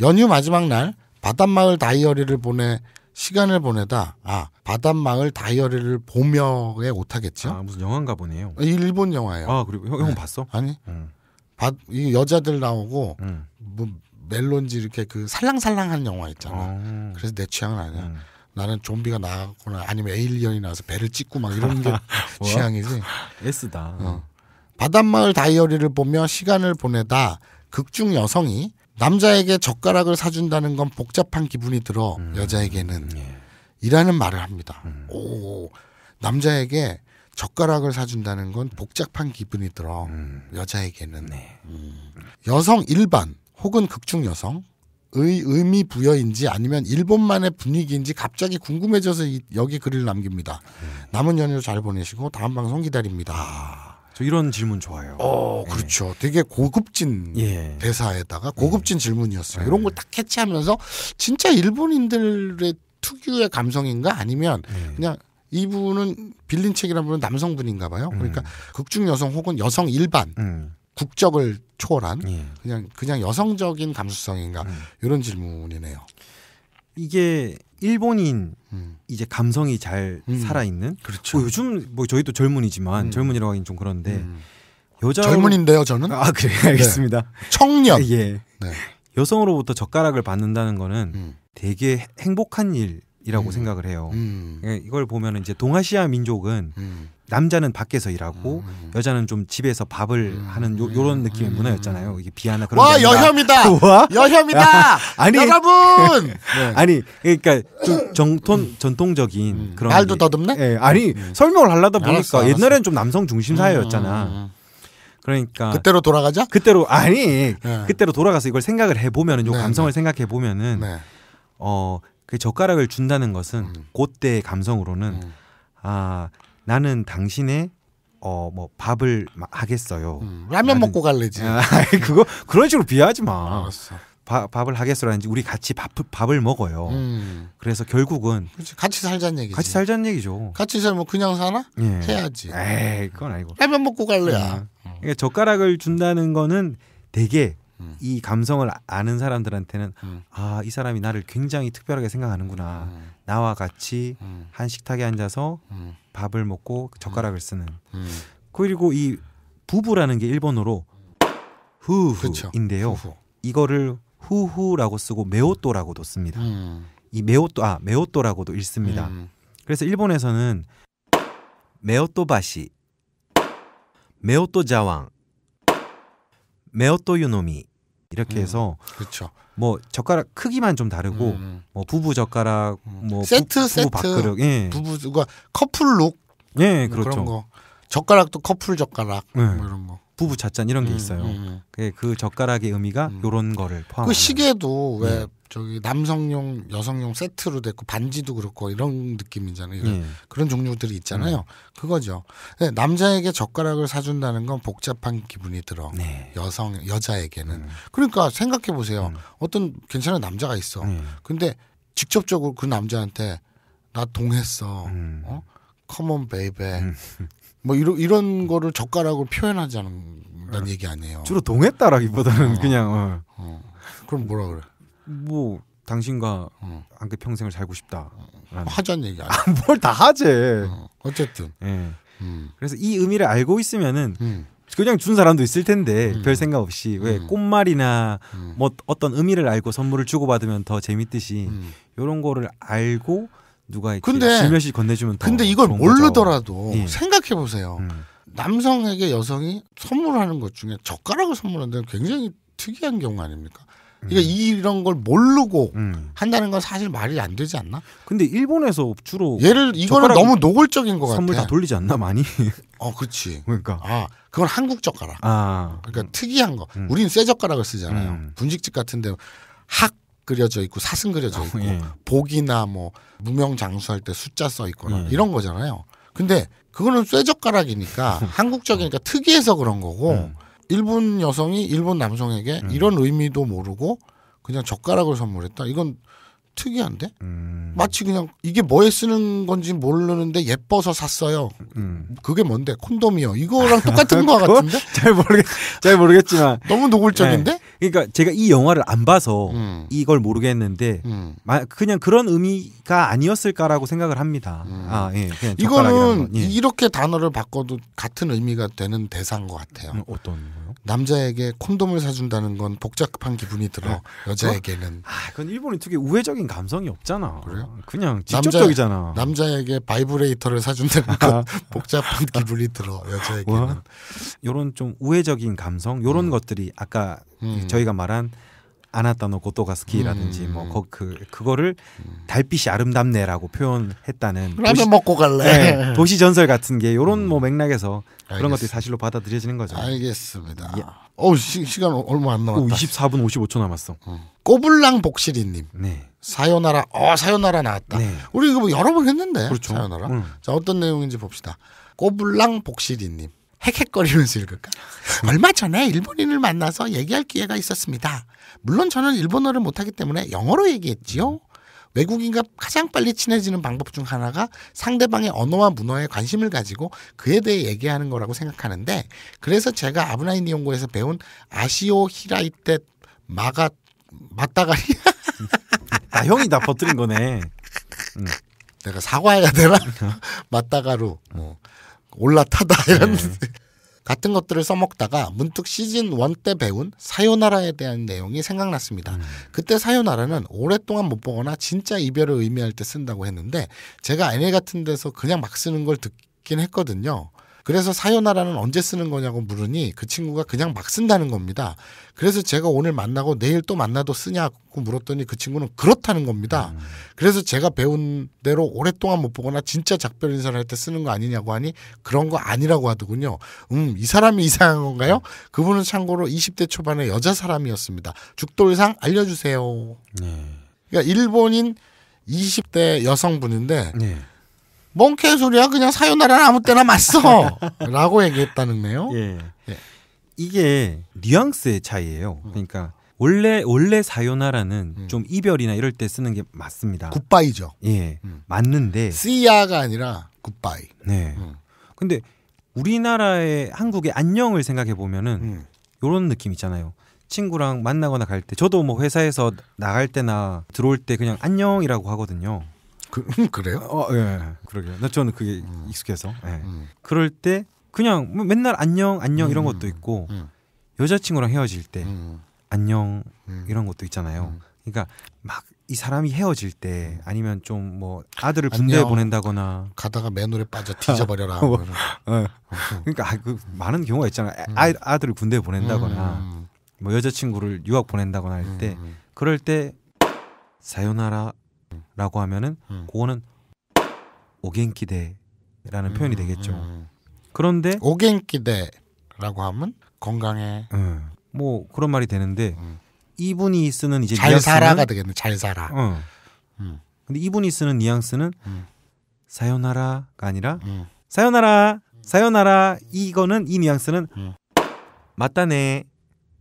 Speaker 3: 연휴 마지막 날 바닷마을 다이어리를 보내 시간을 보내다 아 바닷마을 다이어리를 보며에 오타겠죠?
Speaker 5: 아 무슨 영화인가 보네요.
Speaker 3: 일본 영화예요.
Speaker 5: 아 그리고 형, 형 봤어?
Speaker 3: 아니
Speaker 5: 응.
Speaker 3: 바, 이 여자들 나오고
Speaker 5: 응.
Speaker 3: 뭐 멜론지 이렇게 그 살랑살랑한 영화 있잖아.
Speaker 5: 어.
Speaker 3: 그래서 내 취향은 아니야.
Speaker 5: 응.
Speaker 3: 나는 좀비가 나거나 아니면 에일리언이 나와서 배를 찍고 막 이런 게 취향이지.
Speaker 5: S다.
Speaker 3: 어. 바닷마을 다이어리를 보며 시간을 보내다 극중 여성이 남자에게 젓가락을 사준다는 건 복잡한 기분이 들어 여자에게는
Speaker 5: 예.
Speaker 3: 이라는 말을 합니다.
Speaker 5: 음.
Speaker 3: 오 남자에게 젓가락을 사준다는 건 복잡한 기분이 들어
Speaker 5: 음.
Speaker 3: 여자에게는
Speaker 5: 네.
Speaker 3: 음. 여성 일반 혹은 극중 여성 의 의미 부여인지 아니면 일본만의 분위기인지 갑자기 궁금해져서 이- 여기 글을 남깁니다.
Speaker 5: 음.
Speaker 3: 남은 연휴 잘 보내시고 다음 방송 기다립니다.
Speaker 5: 저 이런 질문 좋아요.
Speaker 3: 어, 그렇죠. 되게 고급진
Speaker 5: 예.
Speaker 3: 대사에다가 고급진 질문이었어요.
Speaker 5: 네.
Speaker 3: 이런 걸 딱 캐치하면서 진짜 일본인들의 특유의 감성인가 아니면
Speaker 5: 네.
Speaker 3: 그냥 이분은 빌린 책이라는 분은 남성분인가 봐요. 그러니까
Speaker 5: 음.
Speaker 3: 극중 여성 혹은 여성 일반
Speaker 5: 음.
Speaker 3: 국적을 초월한
Speaker 5: 예.
Speaker 3: 그냥 그냥 여성적인 감수성인가
Speaker 5: 음.
Speaker 3: 이런 질문이네요.
Speaker 5: 이게 일본인
Speaker 3: 음.
Speaker 5: 이제 감성이 잘
Speaker 3: 음.
Speaker 5: 살아 있는.
Speaker 3: 그렇죠.
Speaker 5: 뭐 요즘 뭐 저희도 젊은이지만
Speaker 3: 음.
Speaker 5: 젊은이라고 하긴 좀 그런데
Speaker 3: 음.
Speaker 5: 여자
Speaker 3: 젊은인데요, 저는
Speaker 5: 아 그래 알겠습니다.
Speaker 3: 청년.
Speaker 5: 예.
Speaker 3: 네.
Speaker 5: 여성으로부터 젓가락을 받는다는 거는
Speaker 3: 음.
Speaker 5: 되게 행복한 일 이라고 생각을 해요.
Speaker 3: 음.
Speaker 5: 예, 이걸 보면 이제 동아시아 민족은
Speaker 3: 음.
Speaker 5: 남자는 밖에서 일하고 여자는 좀 집에서 밥을 하는 요, 요런 느낌의 문화였잖아요. 이게 비하나 그런
Speaker 3: 음. 와 여혐이다.
Speaker 5: 와?
Speaker 3: 여혐이다.
Speaker 5: 아니.
Speaker 3: 여러분. 네.
Speaker 5: 아니 그러니까 좀 정통 전통적인 그런
Speaker 3: 음. 말도
Speaker 5: 게-
Speaker 3: 더듬네?
Speaker 5: 예, 아니 설명을 하려다 보니까
Speaker 3: 알았어.
Speaker 5: 옛날에는 좀 남성 중심 사회였잖아.
Speaker 3: 음.
Speaker 5: 그러니까
Speaker 3: 그때로 돌아가자.
Speaker 5: 그때로 아니
Speaker 3: 네.
Speaker 5: 그때로 돌아가서 이걸 생각을 해 보면은 요
Speaker 3: 네,
Speaker 5: 감성을 생각해 보면은
Speaker 3: 네.
Speaker 5: 어그 젓가락을 준다는 것은 그때의 감성으로는
Speaker 3: 음.
Speaker 5: 아 나는 당신의 어 뭐 밥을 마- 하겠어요.
Speaker 3: 음. 라면 먹고 갈래지.
Speaker 5: 아, 그거 그런 식으로 비하하지 마.
Speaker 3: 알았어.
Speaker 5: 바- 밥을 하겠어라는지 우리 같이 밥, 밥을 먹어요.
Speaker 3: 음.
Speaker 5: 그래서 결국은
Speaker 3: 그렇지. 같이 살자는 얘기지.
Speaker 5: 같이 살자는 얘기죠.
Speaker 3: 같이 살면 그냥 사나?
Speaker 5: 예.
Speaker 3: 해야지.
Speaker 5: 에이 그건 아니고.
Speaker 3: 라면 먹고 갈래야.
Speaker 5: 그러니까 젓가락을 준다는 거는 되게
Speaker 3: 음.
Speaker 5: 이 감성을 아는 사람들한테는
Speaker 3: 음.
Speaker 5: 아이 사람이 나를 굉장히 특별하게 생각하는구나. 나와 같이
Speaker 3: 음.
Speaker 5: 한 식탁에 앉아서
Speaker 3: 음.
Speaker 5: 밥을 먹고 젓가락을 쓰는.
Speaker 3: 음.
Speaker 5: 그리고 이 부부라는 게 일본어로
Speaker 3: 그쵸.
Speaker 5: 후후인데요.
Speaker 3: 후후.
Speaker 5: 이거를 후후라고 쓰고 메오또라고도 씁니다.
Speaker 3: 음.
Speaker 5: 이 메오또 아 메오또라고도 읽습니다.
Speaker 3: 음.
Speaker 5: 그래서 일본에서는 めおと箸, めおと茶碗, めおと湯のみ 이렇게 해서
Speaker 3: 그렇죠.
Speaker 5: 뭐 젓가락 크기만 좀 다르고
Speaker 3: 음.
Speaker 5: 뭐 부부 젓가락, 뭐
Speaker 3: 세트,
Speaker 5: 부,
Speaker 3: 세트.
Speaker 5: 부 밥그릇, 예,
Speaker 3: 부부가 커플룩
Speaker 5: 예,
Speaker 3: 뭐
Speaker 5: 그렇죠.
Speaker 3: 그런 거. 젓가락도 커플 젓가락
Speaker 5: 네.
Speaker 3: 뭐 이런 거.
Speaker 5: 부부 찻잔 이런 게
Speaker 3: 음,
Speaker 5: 있어요.
Speaker 3: 음.
Speaker 5: 그, 그 젓가락의 의미가 요런 거를 포함.
Speaker 3: 그 시계도 왜
Speaker 5: 네.
Speaker 3: 저기 남성용, 여성용 세트로 됐고 반지도 그렇고 이런 느낌이잖아요. 이런-
Speaker 5: 예.
Speaker 3: 그런 종류들이 있잖아요.
Speaker 5: 음.
Speaker 3: 그거죠. 네, 남자에게 젓가락을 사준다는 건 복잡한 기분이 들어.
Speaker 5: 네.
Speaker 3: 여성 여자에게는. 그러니까 생각해 보세요.
Speaker 5: 음.
Speaker 3: 어떤 괜찮은 남자가 있어.
Speaker 5: 예.
Speaker 3: 근데 직접적으로 그 남자한테 나 동했어.
Speaker 5: 음.
Speaker 3: 어? come on baby. 뭐 이런 이런 거를 젓가락으로 표현하자는 얘기 아니에요.
Speaker 5: 주로 동했다라기보다는 그냥 어,
Speaker 3: 그럼 뭐라 그래?
Speaker 5: 뭐 당신과
Speaker 3: 어.
Speaker 5: 함께 평생을 살고 싶다.
Speaker 3: 하자는 얘기 아니야.
Speaker 5: 뭘다 하지.
Speaker 3: 어, 어쨌든.
Speaker 5: 예.
Speaker 3: 음.
Speaker 5: 그래서 이 의미를 알고 있으면은
Speaker 3: 음.
Speaker 5: 그냥 준 사람도 있을 텐데 별 생각 없이 왜 꽃말이나
Speaker 3: 음.
Speaker 5: 뭐 어떤 의미를 알고 선물을 주고 받으면 더 재밌듯이
Speaker 3: 음.
Speaker 5: 이런 거를 알고 누가 이렇게
Speaker 3: 근데-
Speaker 5: 질며시 건네주면 더
Speaker 3: 근데 이걸. 모르더라도
Speaker 5: 예.
Speaker 3: 생각해 보세요.
Speaker 5: 음.
Speaker 3: 남성에게 여성이 선물하는 것 중에 젓가락을 선물한다는 굉장히 특이한 경우 아닙니까? 그러니까 이런 걸 모르고
Speaker 5: 음.
Speaker 3: 한다는 건 사실 말이 안 되지 않나?
Speaker 5: 근데 일본에서 주로
Speaker 3: 얘를 이거는 너무 노골적인 것
Speaker 5: 선물
Speaker 3: 같아.
Speaker 5: 다 돌리지 않나 많이?
Speaker 3: 어, 그렇지.
Speaker 5: 그러니까
Speaker 3: 아, 그건 한국 젓가락.
Speaker 5: 아
Speaker 3: 그러니까 특이한 거. 우린 쇠 젓가락을 쓰잖아요.
Speaker 5: 음.
Speaker 3: 분식집 같은데 학 그려져 있고 사슴 그려져 있고
Speaker 5: 예.
Speaker 3: 복이나 뭐 무명 장수할 때 숫자 써 있거나
Speaker 5: 예.
Speaker 3: 이런 거잖아요. 근데 그거는 쇠 젓가락이니까 한국적이니까 특이해서 그런 거고
Speaker 5: 음.
Speaker 3: 일본 여성이 일본 남성에게 이런 의미도 모르고 그냥 젓가락을 선물했다. 이건 특이한데?
Speaker 5: 음.
Speaker 3: 마치 그냥 이게 뭐에 쓰는 건지 모르는데 예뻐서 샀어요.
Speaker 5: 음.
Speaker 3: 그게 뭔데? 콘돔이요. 이거랑 똑같은 거 같은데?
Speaker 5: 잘 모르겠 잘 모르겠지만
Speaker 3: 너무 노골적인데?
Speaker 5: 네. 그러니까 제가 이 영화를 안 봐서
Speaker 3: 음.
Speaker 5: 이걸 모르겠는데
Speaker 3: 음.
Speaker 5: 마- 그냥 그런 의미가 아니었을까라고 생각을 합니다. 아 예,
Speaker 3: 이거는
Speaker 5: 건. 예.
Speaker 3: 이렇게 단어를 바꿔도 같은 의미가 되는 대사인 것 같아요.
Speaker 5: 음, 어떤?
Speaker 3: 남자에게 콘돔을 사준다는 건 복잡한 기분이 들어. 여자에게는
Speaker 5: 아, 그건 일본이 특유의 우회적인 감성이 없잖아.
Speaker 3: 그래요?
Speaker 5: 그냥
Speaker 3: 남자-
Speaker 5: 직접적이잖아.
Speaker 3: 남자에게 바이브레이터를 사준다는 건 복잡한 기분이 들어. 여자에게는.
Speaker 5: 와. 요런 좀 우회적인 감성, 요런 것들이 아까
Speaker 3: 음.
Speaker 5: 저희가 말한 아나타노 고토가 스키라든지
Speaker 3: 음.
Speaker 5: 뭐 거, 그 그거를 달빛이 아름답네라고 표현했다는
Speaker 3: 라면 먹고 갈래.
Speaker 5: 네, 도시 전설 같은 게 요런 뭐 맥락에서 그런
Speaker 3: 알겠습니다.
Speaker 5: 것들이 사실로 받아들여지는 거죠.
Speaker 3: 알겠습니다.
Speaker 5: 예.
Speaker 3: 어우 시, 시간 얼마 안
Speaker 5: 오,
Speaker 3: 남았다.
Speaker 5: 24분 55초 남았어.
Speaker 3: 꼬불랑 복실이님
Speaker 5: 네.
Speaker 3: 사요나라 어 사요나라 나왔다.
Speaker 5: 네.
Speaker 3: 우리 이거 뭐 여러 번 했는데
Speaker 5: 그렇죠.
Speaker 3: 사요나라.
Speaker 5: 음.
Speaker 3: 자 어떤 내용인지 봅시다. 꼬불랑 복실이님 헥헥거리면서 읽을까? 얼마 전에 일본인을 만나서 얘기할 기회가 있었습니다. 물론 저는 일본어를 못하기 때문에 영어로 얘기했지요. 외국인과 가장 빨리 친해지는 방법 중 하나가 상대방의 언어와 문화에 관심을 가지고 그에 대해 얘기하는 거라고 생각하는데 그래서 제가 아브나인 니온고에서 배운 아시오 히라이테 마가 맞다가리
Speaker 5: 아 형이 다 퍼뜨린 거네.
Speaker 3: 내가 사과해야 되나? 맞다가루 뭐 올라타다 이런 같은 것들을 써먹다가 문득 시즌 1때 배운 사요나라에 대한 내용이 생각났습니다. 그때 사요나라는 오랫동안 못 보거나 진짜 이별을 의미할 때 쓴다고 했는데 제가 애니 같은 데서 그냥 막 쓰는 걸 듣긴 했거든요. 그래서 사요나라는 언제 쓰는 거냐고 물으니 그 친구가 그냥 막 쓴다는 겁니다. 그래서 제가 오늘 만나고 내일 또 만나도 쓰냐고 물었더니 그 친구는 그렇다는 겁니다. 그래서 제가 배운 대로 오랫동안 못 보거나 진짜 작별 인사를 할 때 쓰는 거 아니냐고 하니 그런 거 아니라고 하더군요. 음, 이 사람이 이상한 건가요? 그분은 참고로 20대 초반의 여자 사람이었습니다. 죽돌상 알려주세요.
Speaker 5: 네.
Speaker 3: 그러니까 일본인 20대 여성분인데
Speaker 5: 네.
Speaker 3: 뭔 개소리야 그냥 사요나라는 아무 때나 맞서 라고 얘기했다는데요.
Speaker 5: 예.
Speaker 3: 예.
Speaker 5: 이게 뉘앙스의 차이예요. 그러니까 원래 원래 사요나라는
Speaker 3: 음.
Speaker 5: 좀 이별이나 이럴 때 쓰는 게 맞습니다.
Speaker 3: 굿바이죠.
Speaker 5: 예.
Speaker 3: 음.
Speaker 5: 맞는데
Speaker 3: 씨야가 아니라 굿바이.
Speaker 5: 네.
Speaker 3: 음.
Speaker 5: 근데 우리나라의 한국의 안녕을 생각해 보면은
Speaker 3: 음.
Speaker 5: 요런 느낌 있잖아요. 친구랑 만나거나 갈 때 저도 뭐 회사에서 나갈 때나 들어올 때 그냥 안녕이라고 하거든요.
Speaker 3: 그, 그래요?
Speaker 5: 어, 예. 그러게요. 나 저는 그게 익숙해서. 예.
Speaker 3: 음.
Speaker 5: 그럴 때 그냥 뭐 맨날 안녕 안녕 이런
Speaker 3: 음.
Speaker 5: 것도 있고
Speaker 3: 음.
Speaker 5: 여자친구랑 헤어질 때
Speaker 3: 음.
Speaker 5: 안녕
Speaker 3: 음.
Speaker 5: 이런 것도 있잖아요.
Speaker 3: 음.
Speaker 5: 그러니까 막 이 사람이 헤어질 때 아니면 좀 뭐 아들을 군대에
Speaker 3: 안녕.
Speaker 5: 보낸다거나
Speaker 3: 가다가 맨홀에 빠져 뒤져버려라.
Speaker 5: 뭐.
Speaker 3: 그러는.
Speaker 5: 어. 그러니까 아, 그 많은 경우가 있잖아요. 아, 아들을 군대에 보낸다거나
Speaker 3: 음.
Speaker 5: 뭐 여자친구를 유학 보낸다거나 할때
Speaker 3: 음.
Speaker 5: 그럴 때 사요나라 라고 하면은
Speaker 3: 음.
Speaker 5: 그거는 오겐키데라는 표현이 되겠죠.
Speaker 3: 음.
Speaker 5: 그런데
Speaker 3: 오겐키데라고 하면 건강해.
Speaker 5: 어, 뭐 그런 말이 되는데
Speaker 3: 음.
Speaker 5: 이분이 쓰는 이제
Speaker 3: 잘
Speaker 5: 뉘앙스는-
Speaker 3: 살아가 되겠네. 잘 살아.
Speaker 5: 어.
Speaker 3: 음.
Speaker 5: 근데 이분이 쓰는 뉘앙스는
Speaker 3: 음.
Speaker 5: 사요나라가 아니라
Speaker 3: 음.
Speaker 5: 사요나라 사요나라 이거는 이 뉘앙스는
Speaker 3: 음.
Speaker 5: 맞다네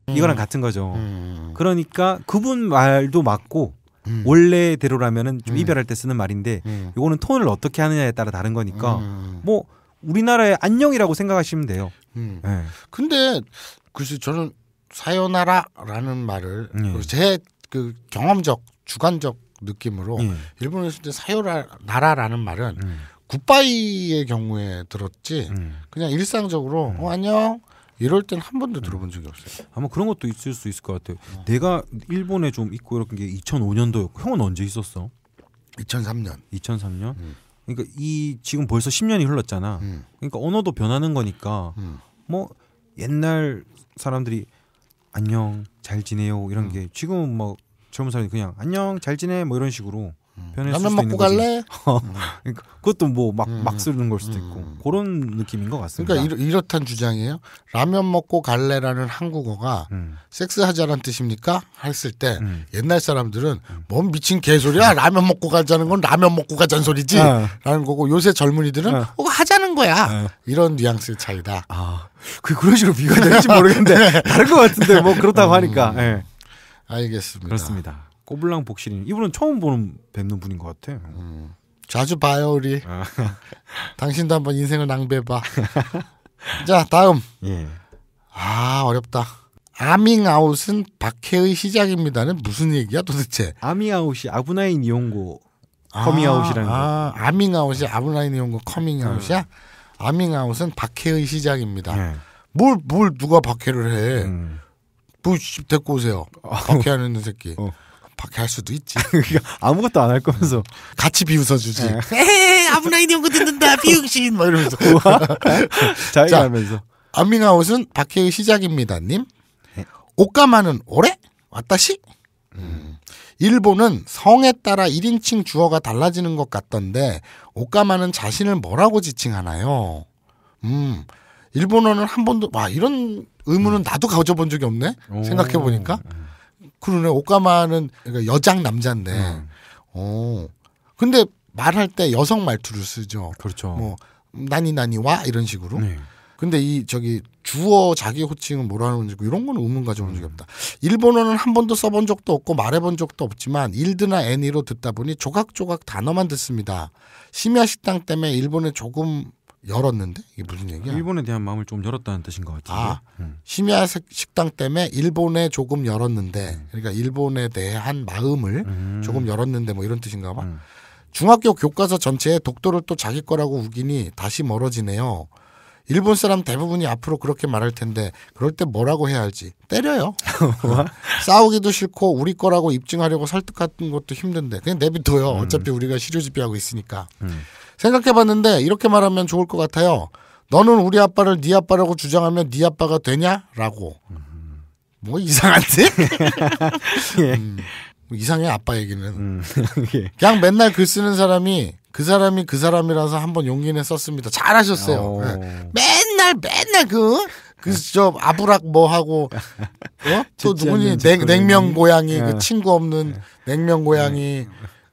Speaker 5: 이거랑
Speaker 3: 음.
Speaker 5: 같은 거죠.
Speaker 3: 음.
Speaker 5: 그러니까 그분 말도 맞고
Speaker 3: 음.
Speaker 5: 원래대로라면은 좀
Speaker 3: 음.
Speaker 5: 이별할 때 쓰는 말인데
Speaker 3: 음.
Speaker 5: 요거는 톤을 어떻게 하느냐에 따라 다른 거니까
Speaker 3: 음.
Speaker 5: 뭐 우리나라의 안녕이라고 생각하시면 돼요.
Speaker 3: 음.
Speaker 5: 예.
Speaker 3: 근데 글쎄 저는 사요나라라는 말을
Speaker 5: 예.
Speaker 3: 제그 경험적 주관적 느낌으로
Speaker 5: 예.
Speaker 3: 일본에 있을 때 사요나라라는 말은
Speaker 5: 음.
Speaker 3: 굿바이의 경우에 들었지
Speaker 5: 음.
Speaker 3: 그냥 일상적으로 어 안녕 이럴 땐 한 번도 들어본 적이 없어요.
Speaker 5: 아마 그런 것도 있을 수 있을 것 같아요. 내가 일본에 좀 있고 이렇게 게 2005년도였고 형은 언제 있었어?
Speaker 3: 2003년.
Speaker 5: 2003년.
Speaker 3: 음.
Speaker 5: 그러니까 이 지금 벌써 10년이 흘렀잖아.
Speaker 3: 음.
Speaker 5: 그러니까 언어도 변하는 거니까
Speaker 3: 음.
Speaker 5: 뭐 옛날 사람들이 안녕 잘 지내요 이런
Speaker 3: 음.
Speaker 5: 게 지금은 뭐 젊은 사람이 그냥 안녕 잘 지내 뭐 이런 식으로
Speaker 3: 라면 먹고. 갈래?
Speaker 5: 그러니까 그것도 뭐막막
Speaker 3: 음.
Speaker 5: 쓰는 걸 수도
Speaker 3: 음.
Speaker 5: 있고 그런 느낌인 것 같습니다.
Speaker 3: 그러니까 이렇, 이렇단 주장이에요. 라면 먹고 갈래라는 한국어가
Speaker 5: 음.
Speaker 3: 섹스하자란 뜻입니까? 했을 때
Speaker 5: 음.
Speaker 3: 옛날 사람들은 뭔 미친 개소리야 라면 먹고 가자는 건 라면 먹고 가자는 소리지
Speaker 5: 어.
Speaker 3: 라는 거고 요새 젊은이들은
Speaker 5: 어.
Speaker 3: 어, 하자는 거야
Speaker 5: 어.
Speaker 3: 이런 뉘앙스의 차이다
Speaker 5: 아, 그 그런 식으로 비가 되는지 모르겠는데 다른 것 같은데 뭐 그렇다고 하니까. 예.
Speaker 3: 알겠습니다
Speaker 5: 그렇습니다. 꼬블랑 복실인 이분은 처음 보는 뵙는 분인 것 같아.
Speaker 3: 자주 봐요 우리
Speaker 5: 아.
Speaker 3: 당신도 한번 인생을 낭비해봐 자 다음
Speaker 5: 예.
Speaker 3: 아 어렵다 아밍아웃은 박해의 시작입니다는 무슨 얘기야 도대체
Speaker 5: 아미아웃이 아브나인 이용고 커밍아웃이라는 거.
Speaker 3: 아, 아밍아웃이 아브라인이 온거 커밍아웃이야 아밍아웃은 박해의 시작입니다
Speaker 5: 예.
Speaker 3: 뭘, 뭘 누가 박해를 해.
Speaker 5: 음.
Speaker 3: 뭐, 씨, 데리고 오세요. 박해하는 새끼.
Speaker 5: 어.
Speaker 3: 박해할 수도 있지.
Speaker 5: 그러니까 아무것도 안 할 거면서
Speaker 3: 같이 비웃어 주지.
Speaker 5: 네.
Speaker 3: 에헤, 온거 듣는다, 비응신. 막 이러면서.
Speaker 5: 자기가
Speaker 3: 자.
Speaker 5: 하면서
Speaker 3: 아밍아웃은 박해의 시작입니다, 님.
Speaker 5: 네.
Speaker 3: 오까마는 올해? 왔다시? 음. 일본은 성에 따라 1인칭 주어가 달라지는 것 같던데, 오까마는 자신을 뭐라고 지칭하나요? 음. 일본어는 한 번도, 와, 이런 의문은 나도 가져본 적이 없네?
Speaker 5: 오.
Speaker 3: 생각해 보니까. 그러네, 오까마는 그러니까 여장 남자인데,
Speaker 5: 음.
Speaker 3: 어. 근데 말할 때 여성 말투를 쓰죠.
Speaker 5: 그렇죠.
Speaker 3: 뭐, 나니 나니 와 이런 식으로.
Speaker 5: 네.
Speaker 3: 근데 이 저기 주어 자기 호칭은 뭐라는 건지 이런 거는 의문 가져본 적이 없다. 일본어는 한 번도 써본 적도 없고 말해본 적도 없지만 일드나 애니로 듣다 보니 조각조각 단어만 듣습니다. 심야 식당 때문에 일본에 조금 열었는데 이게 무슨 얘기야?
Speaker 5: 일본에 대한 마음을 좀 열었다는 뜻인 것 같은데.
Speaker 3: 아.
Speaker 5: 음.
Speaker 3: 심야 식- 식당 때문에 일본에 조금 열었는데 그러니까 일본에 대한 마음을
Speaker 5: 음.
Speaker 3: 조금 열었는데 뭐 이런 뜻인가 봐.
Speaker 5: 음.
Speaker 3: 중학교 교과서 전체에 독도를 또 자기 거라고 우기니 다시 멀어지네요. 일본 사람 대부분이 앞으로 그렇게 말할 텐데 그럴 때 뭐라고 해야 할지 때려요. 싸우기도 싫고 우리 거라고 입증하려고 설득하는 것도 힘든데 그냥 내비둬요. 어차피 우리가 시료지비하고 있으니까.
Speaker 5: 음.
Speaker 3: 생각해봤는데 이렇게 말하면 좋을 것 같아요. 너는 우리 아빠를 네 아빠라고 주장하면 네 아빠가 되냐?라고. 뭐 이상한데?
Speaker 5: 예.
Speaker 3: 음, 이상해 아빠 얘기는.
Speaker 5: 음. 예.
Speaker 3: 그냥 맨날 글 쓰는 사람이 그 사람이 그 사람이라서 한번 용기 내 썼습니다. 잘하셨어요.
Speaker 5: 어.
Speaker 3: 네. 맨날 맨날 그. 그저 아브락 뭐 하고 어? 또 누구니 냉. 냉면 고양이
Speaker 5: 예.
Speaker 3: 그 친구 없는 냉면 고양이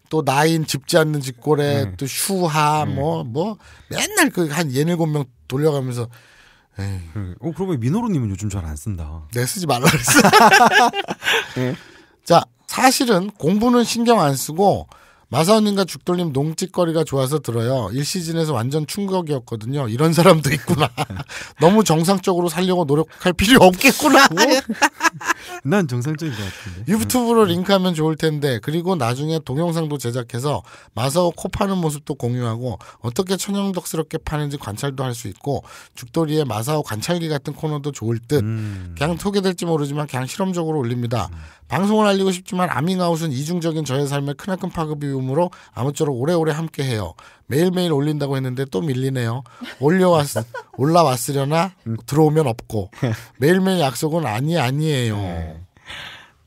Speaker 3: 또 나인 짚지 않는 짓고래
Speaker 5: 예.
Speaker 3: 또 슈하 뭐뭐 맨날 그 한 예닐곱 명 돌려가면서 에이,
Speaker 5: 음. 어 그러면 민호루님은 요즘 잘 안 쓴다.
Speaker 3: 내 쓰지 말라 그랬어.
Speaker 5: 예.
Speaker 3: 자, 사실은 공부는 신경 안 쓰고 마사오님과 죽돌님 농짓거리가 좋아서 들어요. 1시즌에서 완전 충격이었거든요. 이런 사람도 있구나. 너무 정상적으로 살려고 노력할 필요 없겠구나.
Speaker 5: 난 정상적인 것 같은데.
Speaker 3: 유튜브로 링크하면 좋을 텐데 그리고 나중에 동영상도 제작해서 마사오 코 파는 모습도 공유하고 어떻게 천연덕스럽게 파는지 관찰도 할 수 있고 죽돌이의 마사오 관찰기 같은 코너도 좋을 듯
Speaker 5: 음.
Speaker 3: 그냥 소개될지 모르지만 그냥 실험적으로 올립니다. 방송을 알리고 싶지만 아밍아웃은 이중적인 저의 삶의 크나큰 파급이므로 아무쪼록 오래오래 함께해요. 매일매일 올린다고 했는데 또 밀리네요. 올려왔 올라왔으려나 들어오면 없고 매일매일 약속은 아니 아니에요.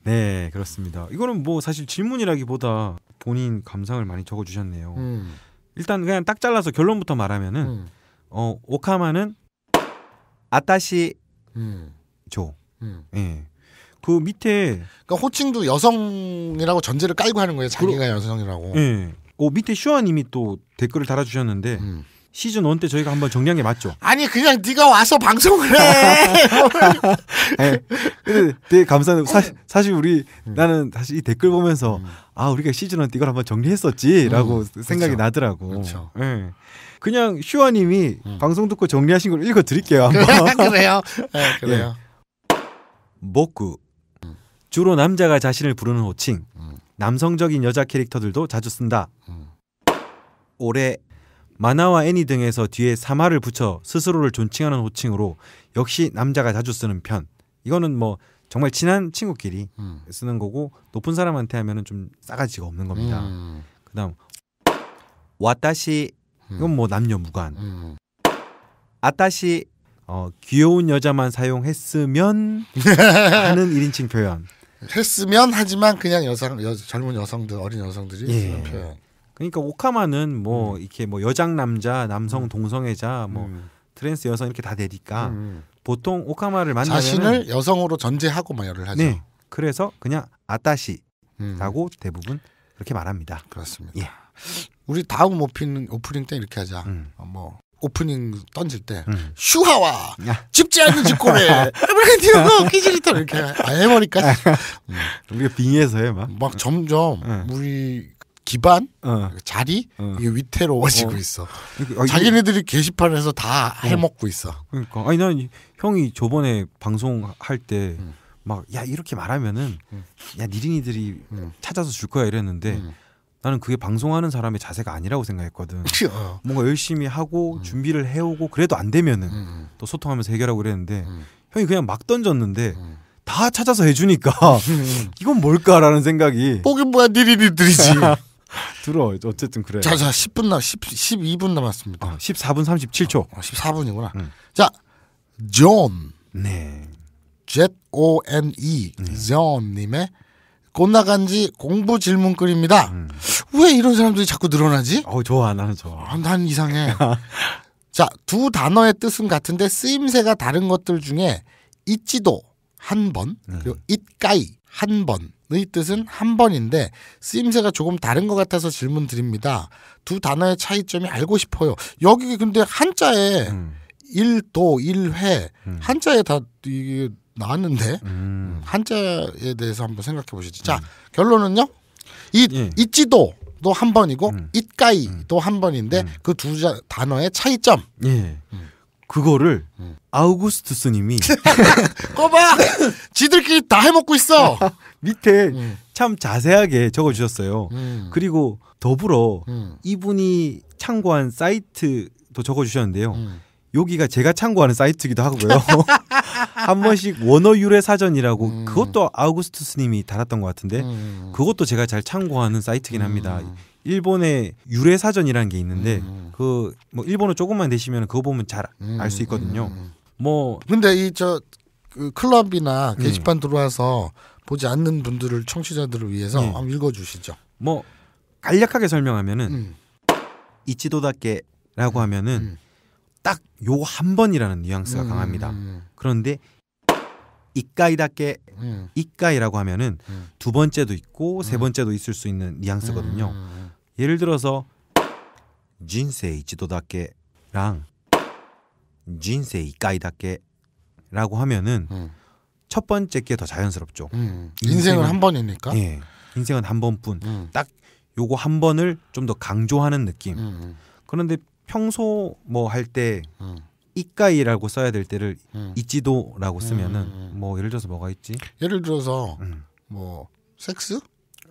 Speaker 5: 네 그렇습니다. 이거는 뭐 사실 질문이라기보다 본인 감상을 많이 적어주셨네요.
Speaker 3: 음,
Speaker 5: 일단 그냥 딱 잘라서 결론부터 말하면은
Speaker 3: 음,
Speaker 5: 어 오카마는 아따시
Speaker 3: 음,
Speaker 5: 조.
Speaker 3: 음.
Speaker 5: 예. 그 밑에
Speaker 3: 그러니까 호칭도 여성이라고 전제를 깔고 하는 거예요. 자기가 여성이라고.
Speaker 5: 예. 오 밑에 슈아님이 또 댓글을 달아주셨는데
Speaker 3: 음.
Speaker 5: 시즌 1 때 저희가 한번 정리한 게 맞죠?
Speaker 3: 아니 그냥 네가 와서 방송을 해.
Speaker 5: 예. 근데 되게 감사해요. 사, 사실 우리 나는 사실 이 댓글 보면서 아 우리가 시즌 1 때 이걸 한번 정리했었지라고
Speaker 3: 음,
Speaker 5: 생각이
Speaker 3: 그쵸.
Speaker 5: 나더라고.
Speaker 3: 그쵸.
Speaker 5: 예. 그냥 슈아님이
Speaker 3: 음.
Speaker 5: 방송 듣고 정리하신 걸 읽어드릴게요 한번.
Speaker 3: 그래요. 네, 그래요.
Speaker 5: 먹구 주로 남자가 자신을 부르는 호칭
Speaker 3: 음.
Speaker 5: 남성적인 여자 캐릭터들도 자주 쓴다
Speaker 3: 음.
Speaker 5: 올해 만화와 애니 등에서 뒤에 사마를 붙여 스스로를 존칭하는 호칭으로 역시 남자가 자주 쓰는 편 이거는 뭐 정말 친한 친구끼리
Speaker 3: 음.
Speaker 5: 쓰는 거고 높은 사람한테 하면은 좀 싸가지가 없는 겁니다
Speaker 3: 음.
Speaker 5: 그다음 와따시 이건 뭐 남녀 무관
Speaker 3: 음.
Speaker 5: 아따시 어, 귀여운 여자만 사용했으면 하는 1인칭 표현
Speaker 3: 했으면 하지만 그냥 여성 여, 젊은 여성들 어린 여성들이
Speaker 5: 예.
Speaker 3: 쓰는 표현.
Speaker 5: 그러니까 오카마는 뭐 이렇게 뭐 여장 남자, 남성 동성애자, 뭐
Speaker 3: 음.
Speaker 5: 트랜스 여성 이렇게 다 되니까
Speaker 3: 음.
Speaker 5: 보통 오카마를 만나면
Speaker 3: 자신을 여성으로 전제하고 막 열을 하죠.
Speaker 5: 네 그래서 그냥 아따시라고
Speaker 3: 음.
Speaker 5: 대부분 그렇게 말합니다.
Speaker 3: 그렇습니다.
Speaker 5: 예.
Speaker 3: 우리 다음 오프닝 오프닝 때 이렇게 하자.
Speaker 5: 음.
Speaker 3: 어, 뭐 오프닝 던질 때
Speaker 5: 음.
Speaker 3: 슈하와
Speaker 5: 야,
Speaker 3: 짚지 않는 짓고래 브랜디오가 끼지리터 이렇게 아, 해버릴까?
Speaker 5: 우리가 빙의해서 해 막.
Speaker 3: 막 점점
Speaker 5: 네.
Speaker 3: 우리 기반
Speaker 5: 어.
Speaker 3: 자리
Speaker 5: 어.
Speaker 3: 이게 위태로워지고
Speaker 5: 어.
Speaker 3: 있어.
Speaker 5: 아,
Speaker 3: 자기네들이 게시판에서 다 해먹고 있어.
Speaker 5: 그러니까 아니 난 이- 형이 저번에 방송할 때
Speaker 3: 음.
Speaker 5: 막야 이렇게 말하면은
Speaker 3: 음.
Speaker 5: 야 니린이들이
Speaker 3: 음.
Speaker 5: 찾아서 줄 거야 이랬는데
Speaker 3: 음.
Speaker 5: 나는 그게 방송하는 사람의 자세가 아니라고 생각했거든.
Speaker 3: 어.
Speaker 5: 뭔가 열심히 하고 준비를 해오고 그래도 안 되면은
Speaker 3: 음.
Speaker 5: 또 소통하면서 해결하고 그랬는데
Speaker 3: 음.
Speaker 5: 형이 그냥 막 던졌는데
Speaker 3: 음.
Speaker 5: 다 찾아서 해주니까 이건 뭘까라는 생각이
Speaker 3: 보긴 뭐야 니리니들이지.
Speaker 5: 들어. 어쨌든 그래.
Speaker 3: 자자 10분 남 10, 12분 남았습니다.
Speaker 5: 어, 14분 37초.
Speaker 3: 어, 14분이구나.
Speaker 5: 음.
Speaker 3: 자, 존
Speaker 5: 네.
Speaker 3: Z O N E 존 님의 こんな感じ 공부 질문글입니다.
Speaker 5: 음.
Speaker 3: 왜 이런 사람들이 자꾸 늘어나지?
Speaker 5: 어 좋아 나는 좋아.
Speaker 3: 아, 난 이상해. 자, 두 단어의 뜻은 같은데 쓰임새가 다른 것들 중에 一度 한 번, 그리고 it가이 한 번의 뜻은 한 번인데 쓰임새가 조금 다른 것 같아서 질문 드립니다. 두 단어의 차이점이 알고 싶어요. 여기 근데 한자에
Speaker 5: 음.
Speaker 3: 일도 일회
Speaker 5: 음.
Speaker 3: 한자에 다 이게 나왔는데
Speaker 5: 음.
Speaker 3: 한자에 대해서 한번 생각해 보시죠. 자, 결론은요. 이
Speaker 5: 예.
Speaker 3: 있지도 또한 번이고
Speaker 5: 음.
Speaker 3: it가이도 한 번인데
Speaker 5: 음.
Speaker 3: 그두 단어의 차이점.
Speaker 5: 예. 그거를
Speaker 3: 음.
Speaker 5: 아우구스투스님이
Speaker 3: 꺼봐. 지들끼리 다 해먹고 있어.
Speaker 5: 밑에
Speaker 3: 음.
Speaker 5: 참 자세하게 적어주셨어요.
Speaker 3: 음.
Speaker 5: 그리고 더불어
Speaker 3: 음.
Speaker 5: 이분이 참고한 사이트도 적어주셨는데요.
Speaker 3: 음.
Speaker 5: 여기가 제가 참고하는 사이트기도 하고요. 한 번씩 원어 유래 사전이라고
Speaker 3: 음.
Speaker 5: 그것도 아우구스투스님이 달았던 것 같은데
Speaker 3: 음.
Speaker 5: 그것도 제가 잘 참고하는 사이트긴 합니다.
Speaker 3: 음.
Speaker 5: 일본의 유래 사전이라는 게 있는데
Speaker 3: 음.
Speaker 5: 그뭐 일본어 조금만 되시면 그거 보면 잘 알 수 있거든요.
Speaker 3: 음.
Speaker 5: 뭐
Speaker 3: 근데 이 저 그 클럽이나
Speaker 5: 음.
Speaker 3: 게시판 들어와서 보지 않는 분들을 청취자들을 위해서
Speaker 5: 네.
Speaker 3: 한번 읽어주시죠.
Speaker 5: 뭐 간략하게 설명하면은
Speaker 3: 음.
Speaker 5: 이치도다케라고 하면은
Speaker 3: 음.
Speaker 5: 딱 요 한 번이라는 뉘앙스가
Speaker 3: 음,
Speaker 5: 강합니다.
Speaker 3: 음,
Speaker 5: 그런데 이까이다케
Speaker 3: 음,
Speaker 5: 이까이라고 하면은
Speaker 3: 음.
Speaker 5: 두 번째도 있고 세 번째도 있을 수 있는 뉘앙스거든요.
Speaker 3: 음,
Speaker 5: 예를 들어서 진세 이치도다케랑 진세 이까이다케라고 하면은
Speaker 3: 음,
Speaker 5: 첫 번째 게 더 자연스럽죠.
Speaker 3: 음.
Speaker 5: 인생은-
Speaker 3: 인생은 한 번이니까.
Speaker 5: 예. 인생은 한 번뿐.
Speaker 3: 음,
Speaker 5: 요거 한 번을 좀 더 강조하는 느낌.
Speaker 3: 음,
Speaker 5: 그런데 평소 뭐 할때
Speaker 3: 음,
Speaker 5: 이까이라고 써야 될 때를
Speaker 3: 음.
Speaker 5: 이찌도라고 쓰면은
Speaker 3: 음.
Speaker 5: 뭐 예를 들어서 뭐가 있지?
Speaker 3: 예를 들어서
Speaker 5: 음.
Speaker 3: 뭐 섹스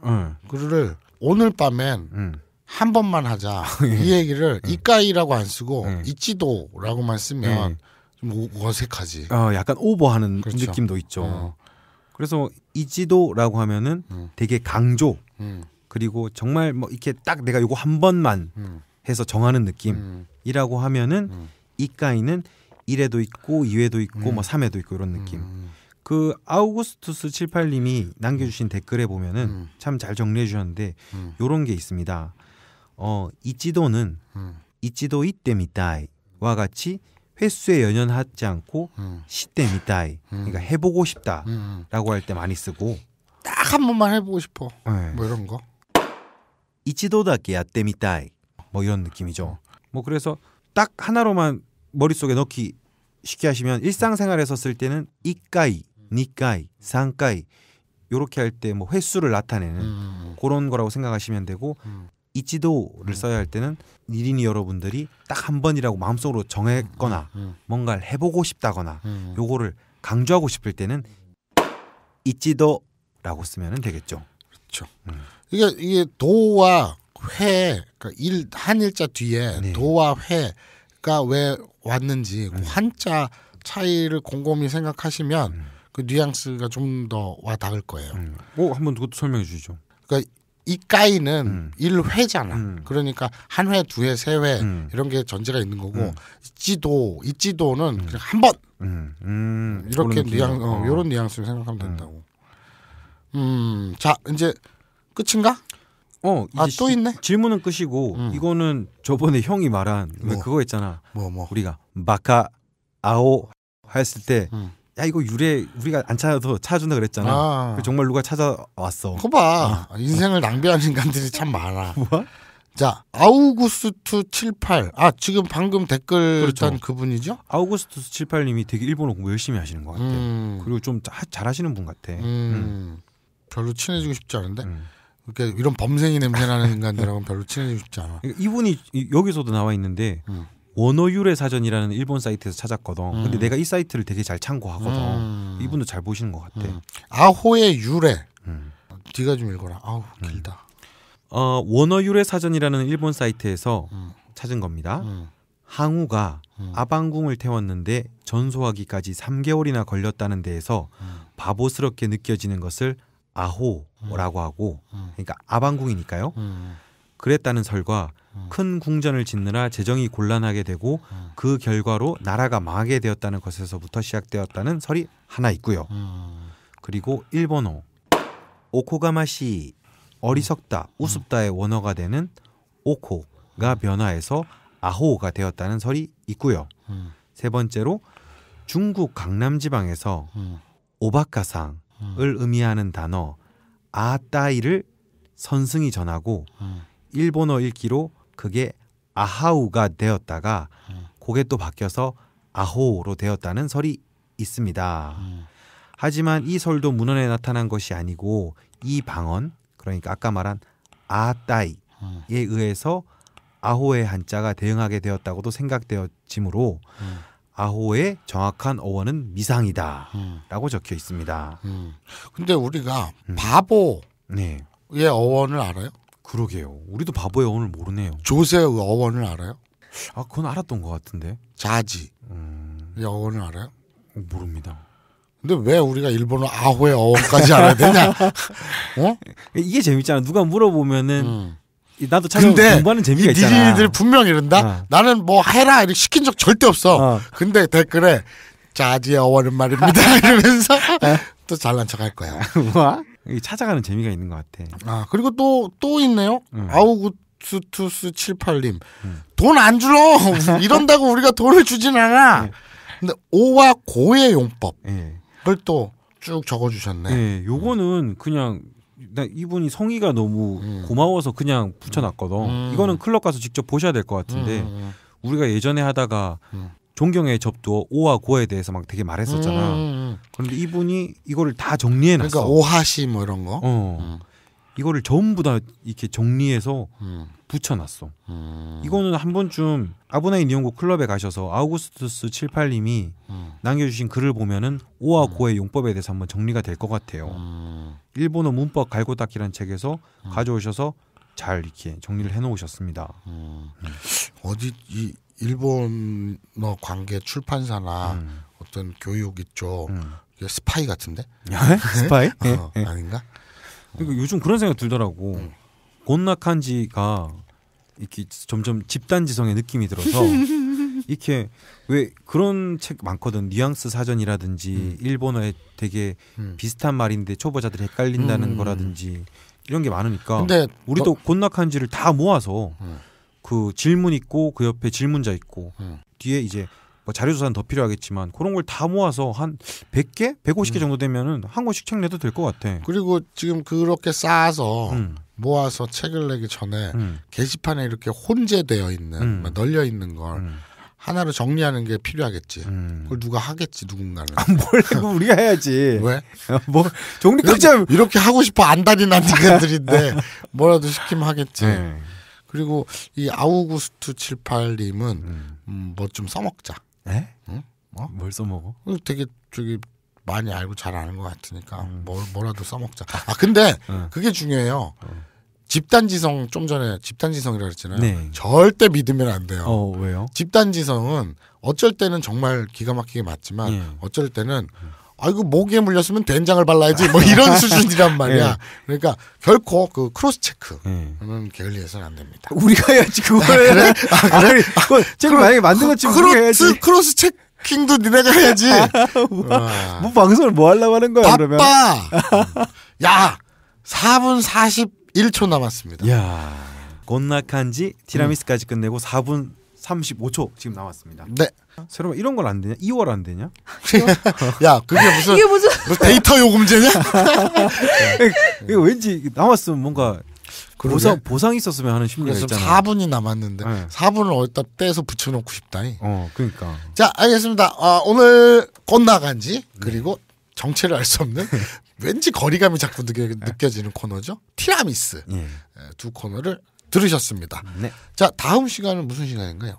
Speaker 5: 응.
Speaker 3: 그를 오늘 밤엔
Speaker 5: 응.
Speaker 3: 한 번만 하자 이 얘기를 이까이라고 안 쓰고
Speaker 5: 네.
Speaker 3: 이찌도라고만 쓰면
Speaker 5: 네.
Speaker 3: 좀 오- 어색하지.
Speaker 5: 어, 약간 오버하는
Speaker 3: 그렇죠.
Speaker 5: 느낌도 있죠.
Speaker 3: 어.
Speaker 5: 그래서 이지도라고 하면은
Speaker 3: 음.
Speaker 5: 되게 강조
Speaker 3: 음,
Speaker 5: 그리고 정말 뭐 이렇게 딱 내가 요거 한 번만
Speaker 3: 음,
Speaker 5: 해서 정하는
Speaker 3: 음,
Speaker 5: 느낌이라고 하면은
Speaker 3: 음.
Speaker 5: 이까이는 1회도 있고 2회도 있고
Speaker 3: 음.
Speaker 5: 뭐 3회도 있고 이런 느낌.
Speaker 3: 음,
Speaker 5: 그 아우구스투스 78님이 남겨주신 댓글에 보면은
Speaker 3: 음.
Speaker 5: 참잘 정리해 주셨는데
Speaker 3: 음.
Speaker 5: 요런 게 있습니다. 어 이지도는
Speaker 3: 음,
Speaker 5: 이지도 이때 미타이와 같이 횟수에 연연하지 않고
Speaker 3: 음,
Speaker 5: 시때 미타이 그러니까 해보고 싶다라고 할 때 많이 쓰고
Speaker 3: 딱 한 번만 해보고 싶어.
Speaker 5: 네.
Speaker 3: 뭐 이런 거.
Speaker 5: 이치도다게 야때 미타이 뭐 이런 느낌이죠. 뭐 그래서 딱 하나로만 머릿속에 넣기 쉽게 하시면 일상생활에서 쓸 때는 이까이, 니까이, 상까이 요렇게 할 때 뭐 횟수를 나타내는
Speaker 3: 음,
Speaker 5: 그런 거라고 생각하시면 되고
Speaker 3: 음.
Speaker 5: 이치도를 써야 할 때는 니린이 여러분들이 딱 한 번이라고 마음속으로 정했거나
Speaker 3: 음,
Speaker 5: 뭔가를 해보고 싶다거나
Speaker 3: 음.
Speaker 5: 요거를 강조하고 싶을 때는 이치도라고 쓰면 되겠죠.
Speaker 3: 이게 이게 도와 회, 그러니까 일 한일자 뒤에
Speaker 5: 네.
Speaker 3: 도와 회가 왜 왔는지
Speaker 5: 음.
Speaker 3: 그 한자 차이를 곰곰이 생각하시면 그 뉘앙스가 좀 더 와 닿을 거예요.
Speaker 5: 음. 뭐 한번 그것도 설명해 주시죠.
Speaker 3: 그러니까 이 까이는
Speaker 5: 음.
Speaker 3: 일회잖아.
Speaker 5: 음.
Speaker 3: 그러니까 한 회, 두 회, 세회
Speaker 5: 음.
Speaker 3: 이런 게 전제가 있는 거고
Speaker 5: 음.
Speaker 3: 있지도 있지도는 그냥 한번
Speaker 5: 음, 음,
Speaker 3: 이렇게 뉘앙. 어,
Speaker 5: 어.
Speaker 3: 이런 뉘앙스를 생각하면 된다고. 음, 자 이제 끝인가?
Speaker 5: 어,
Speaker 3: 아, 또
Speaker 5: 시-
Speaker 3: 있네?
Speaker 5: 질문은 끝이고
Speaker 3: 음.
Speaker 5: 이거는 저번에 형이 말한 왜
Speaker 3: 뭐?
Speaker 5: 그거 있잖아.
Speaker 3: 뭐 뭐.
Speaker 5: 우리가 마카 아오 했을 때야
Speaker 3: 음.
Speaker 5: 이거 유래 우리가 안 찾아도 찾아준다 그랬잖아.
Speaker 3: 아,
Speaker 5: 그 정말 누가 찾아왔어.
Speaker 3: 그거 봐. 인생을 낭비하는 인간들이 참 많아.
Speaker 5: 뭐?
Speaker 3: 자, 아우구스트 78. 아, 지금 방금 댓글
Speaker 5: 그렇죠.
Speaker 3: 단 그분이죠?
Speaker 5: 아우구스투스 78님이 되게 일본어 공부 열심히 하시는 것 같아.
Speaker 3: 음.
Speaker 5: 그리고 좀 자- 잘하시는 분 같아.
Speaker 3: 음. 별로 친해지고 싶지 않은데.
Speaker 5: 음.
Speaker 3: 이렇게 이런 범생이 냄새 나는 인간들하고는 별로 친해지고 싶지 않아.
Speaker 5: 그러니까 이분이 이- 여기서도 나와 있는데
Speaker 3: 음.
Speaker 5: 원어 유래 사전이라는 일본 사이트에서 찾았거든.
Speaker 3: 음.
Speaker 5: 근데 내가 이 사이트를 되게 잘 참고하거든.
Speaker 3: 음.
Speaker 5: 이분도 잘 보시는 것 같아.
Speaker 3: 음. 아호의 유래.
Speaker 5: 음.
Speaker 3: 뒤가 좀 읽어라. 아우, 길다.
Speaker 5: 어, 원어 유래 사전이라는 일본 사이트에서
Speaker 3: 음.
Speaker 5: 찾은 겁니다.
Speaker 3: 음.
Speaker 5: 항우가
Speaker 3: 음.
Speaker 5: 아방궁을 태웠는데 전소하기까지 3개월이나 걸렸다는 데에서
Speaker 3: 음.
Speaker 5: 바보스럽게 느껴지는 것을 아호라고 하고
Speaker 3: 음.
Speaker 5: 그러니까 아방궁이니까요.
Speaker 3: 음.
Speaker 5: 그랬다는 설과
Speaker 3: 음.
Speaker 5: 큰 궁전을 짓느라 재정이 곤란하게 되고
Speaker 3: 음.
Speaker 5: 그 결과로 나라가 망하게 되었다는 것에서부터 시작되었다는 설이 하나 있고요.
Speaker 3: 음.
Speaker 5: 그리고 일본어 오코가마시 어리석다 우습다의 원어가 되는 오코가 변화해서 아호가 되었다는 설이 있고요.
Speaker 3: 음.
Speaker 5: 세 번째로 중국 강남 지방에서
Speaker 3: 음.
Speaker 5: 오바카상을 의미하는 단어 아따이를 선승이 전하고
Speaker 3: 음.
Speaker 5: 일본어 읽기로 그게 아하우가 되었다가
Speaker 3: 음.
Speaker 5: 그게 또 바뀌어서 아호로 되었다는 설이 있습니다.
Speaker 3: 음.
Speaker 5: 하지만 이 설도 문헌에 나타난 것이 아니고 이 방언 그러니까 아까 말한 아따이에
Speaker 3: 음.
Speaker 5: 의해서 아호의 한자가 대응하게 되었다고도 생각되어지므로
Speaker 3: 음.
Speaker 5: 아호의 정확한 어원은 미상이다라고
Speaker 3: 음.
Speaker 5: 적혀 있습니다.
Speaker 3: 음. 근데 우리가
Speaker 5: 음.
Speaker 3: 바보의
Speaker 5: 네,
Speaker 3: 어원을 알아요?
Speaker 5: 그러게요. 우리도 바보의 어원을 모르네요.
Speaker 3: 조세의 어원을 알아요?
Speaker 5: 아 그건 알았던 것 같은데.
Speaker 3: 자지.
Speaker 5: 음,
Speaker 3: 영어는 알아요?
Speaker 5: 모릅니다.
Speaker 3: 근데 왜 우리가 일본어 아호의 어원까지 알아야 되냐? 어?
Speaker 5: 이게 재밌잖아. 누가 물어보면은
Speaker 3: 음.
Speaker 5: 이- 나도 찾아
Speaker 3: 근데
Speaker 5: 공부하는 재미가
Speaker 3: 이
Speaker 5: 있잖아.
Speaker 3: 니들 분명 이런다.
Speaker 5: 어.
Speaker 3: 나는 뭐 해라 이렇게 시킨 적 절대 없어.
Speaker 5: 어.
Speaker 3: 근데 댓글에 자지의 어원은 말입니다 이러면서 또 잘난 척 할 거야.
Speaker 5: 뭐? 이 찾아가는 재미가 있는 것 같아.
Speaker 3: 아 그리고 또또 있네요.
Speaker 5: 음.
Speaker 3: 아우구스투스 78님 돈안 주러 이런다고 우리가 돈을 주진 않아. 근데 오와 고의 용법
Speaker 5: 예.
Speaker 3: 그걸 또 쭉 적어주셨네.
Speaker 5: 예, 요거는 그냥 나 이분이 성의가 너무
Speaker 3: 음.
Speaker 5: 고마워서 그냥 붙여놨거든.
Speaker 3: 음.
Speaker 5: 이거는 클럽 가서 직접 보셔야 될 것 같은데
Speaker 3: 음,
Speaker 5: 우리가 예전에 하다가
Speaker 3: 음.
Speaker 5: 존경의 접두 오와 고에 대해서 막 되게 말했었잖아.
Speaker 3: 음, 음.
Speaker 5: 그런데 이분이 이거를 다 정리해놨어.
Speaker 3: 그러니까 오하시 뭐 이런 거.
Speaker 5: 어,
Speaker 3: 음.
Speaker 5: 이거를 전부 다 이렇게 정리해서
Speaker 3: 음,
Speaker 5: 붙여놨어.
Speaker 3: 음,
Speaker 5: 이거는 한 번쯤 아브나이 니온고 클럽에 가셔서 아우구스투스 78님이
Speaker 3: 음,
Speaker 5: 남겨주신 글을 보면은 오와 고의 용법에 대해서 한번 정리가 될 것 같아요.
Speaker 3: 음.
Speaker 5: 일본어 문법 갈고 닦기라는 책에서 가져오셔서 잘 이렇게 정리를 해놓으셨습니다.
Speaker 3: 어디 이 일본어 관계 출판사나
Speaker 5: 음.
Speaker 3: 어떤 교육 이쪽
Speaker 5: 음.
Speaker 3: 스파이 같은데
Speaker 5: 스파이? 예,
Speaker 3: 어,
Speaker 5: 예.
Speaker 3: 아닌가?
Speaker 5: 그러니까 요즘 그런 생각 들더라고.
Speaker 3: 음.
Speaker 5: 곤나칸지가 이렇게 점점 집단지성의 느낌이 들어서 이렇게 왜 그런 책 많거든. 뉘앙스 사전이라든지 일본어에 되게
Speaker 3: 음.
Speaker 5: 비슷한 말인데 초보자들이 헷갈린다는
Speaker 3: 음.
Speaker 5: 거라든지 이런 게 많으니까
Speaker 3: 근데
Speaker 5: 우리도 곤나칸지를 다 모아서
Speaker 3: 음.
Speaker 5: 그 질문 있고 그 옆에 질문자 있고
Speaker 3: 음.
Speaker 5: 뒤에 이제 뭐 자료 조사는 더 필요하겠지만 그런 걸 다 모아서 한 100개, 150개 정도 되면은 한 권씩 책 내도 될 것 같아.
Speaker 3: 그리고 지금 그렇게 쌓아서
Speaker 5: 음,
Speaker 3: 모아서 책을 내기 전에
Speaker 5: 음,
Speaker 3: 게시판에 이렇게 혼재되어 있는
Speaker 5: 음.
Speaker 3: 막 널려 있는 걸
Speaker 5: 음,
Speaker 3: 하나로 정리하는 게 필요하겠지.
Speaker 5: 음.
Speaker 3: 그걸 누가 하겠지 누군가는.
Speaker 5: 뭘 이거 우리가 해야지.
Speaker 3: 왜?
Speaker 5: 뭐 정리까지 하면.
Speaker 3: 이렇게 하고 싶어 안달이 난 인간들인데 뭐라도 시키면 하겠지.
Speaker 5: 네.
Speaker 3: 그리고 이 아우구스트 78님은
Speaker 5: 음.
Speaker 3: 음, 뭐좀 써먹자.
Speaker 5: 에?
Speaker 3: 응? 뭐?
Speaker 5: 뭘 써먹어?
Speaker 3: 어, 되게 저기 많이 알고 잘 아는 것 같으니까
Speaker 5: 음.
Speaker 3: 뭘 뭐라도 써먹자. 아 근데
Speaker 5: 응.
Speaker 3: 그게 중요해요. 집단지성 좀 전에 집단지성이라 그랬잖아요.
Speaker 5: 네.
Speaker 3: 절대 믿으면 안 돼요.
Speaker 5: 어 왜요?
Speaker 3: 집단지성은 어쩔 때는 정말 기가 막히게 맞지만
Speaker 5: 예.
Speaker 3: 어쩔 때는 아이고 모기에 물렸으면 된장을 발라야지 뭐 이런 수준이란 말이야.
Speaker 5: 예.
Speaker 3: 그러니까 결코 그 cross check는
Speaker 5: 예.
Speaker 3: 게을리해서는 안 됩니다.
Speaker 5: 우리가 해야지 그거를. 아, 그래? 그건 제가 만약에 만든 것 지금
Speaker 3: cross
Speaker 5: 해야지.
Speaker 3: cross checking도 니네가 해야지. 와.
Speaker 5: 뭐 방송을 뭐 하려고 하는 거야 그러면?
Speaker 3: 바빠. 야, 4분 41초 남았습니다.
Speaker 5: 야, こんな感じ 티라미스까지 끝내고 4분 35초 지금 남았습니다.
Speaker 3: 네.
Speaker 5: 새로 이런 걸 안 되냐? 2월 안 되냐?
Speaker 3: 야, 그게 무슨
Speaker 4: 이게 무슨
Speaker 3: 데이터 요금제냐?
Speaker 5: 이거 왠지 남았으면 뭔가
Speaker 3: 그러게.
Speaker 5: 보상 보상 있었으면 하는 심리가 있잖아.
Speaker 3: 4분이 남았는데
Speaker 5: 네.
Speaker 3: 4분을 어디다 떼서 붙여놓고 싶다니.
Speaker 5: 어, 그러니까.
Speaker 3: 자, 알겠습니다. 어, 오늘 꽃나간지 그리고 정체를 알 수 없는 왠지 거리감이 자꾸 느껴, 네. 지는 코너죠. 티라미스
Speaker 5: 예.
Speaker 3: 예. 두 코너를 들으셨습니다.
Speaker 5: 네.
Speaker 3: 자 다음 시간은 무슨 시간인가요?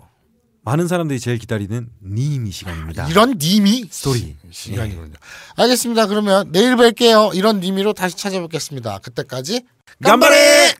Speaker 5: 많은 사람들이 제일 기다리는 니미 시간입니다.
Speaker 3: 아, 이런 니미
Speaker 5: 스토리
Speaker 3: 시, 간이군요 예. 알겠습니다. 그러면 내일 뵐게요. 이런 니미로 다시 찾아뵙겠습니다. 그때까지
Speaker 1: 간발에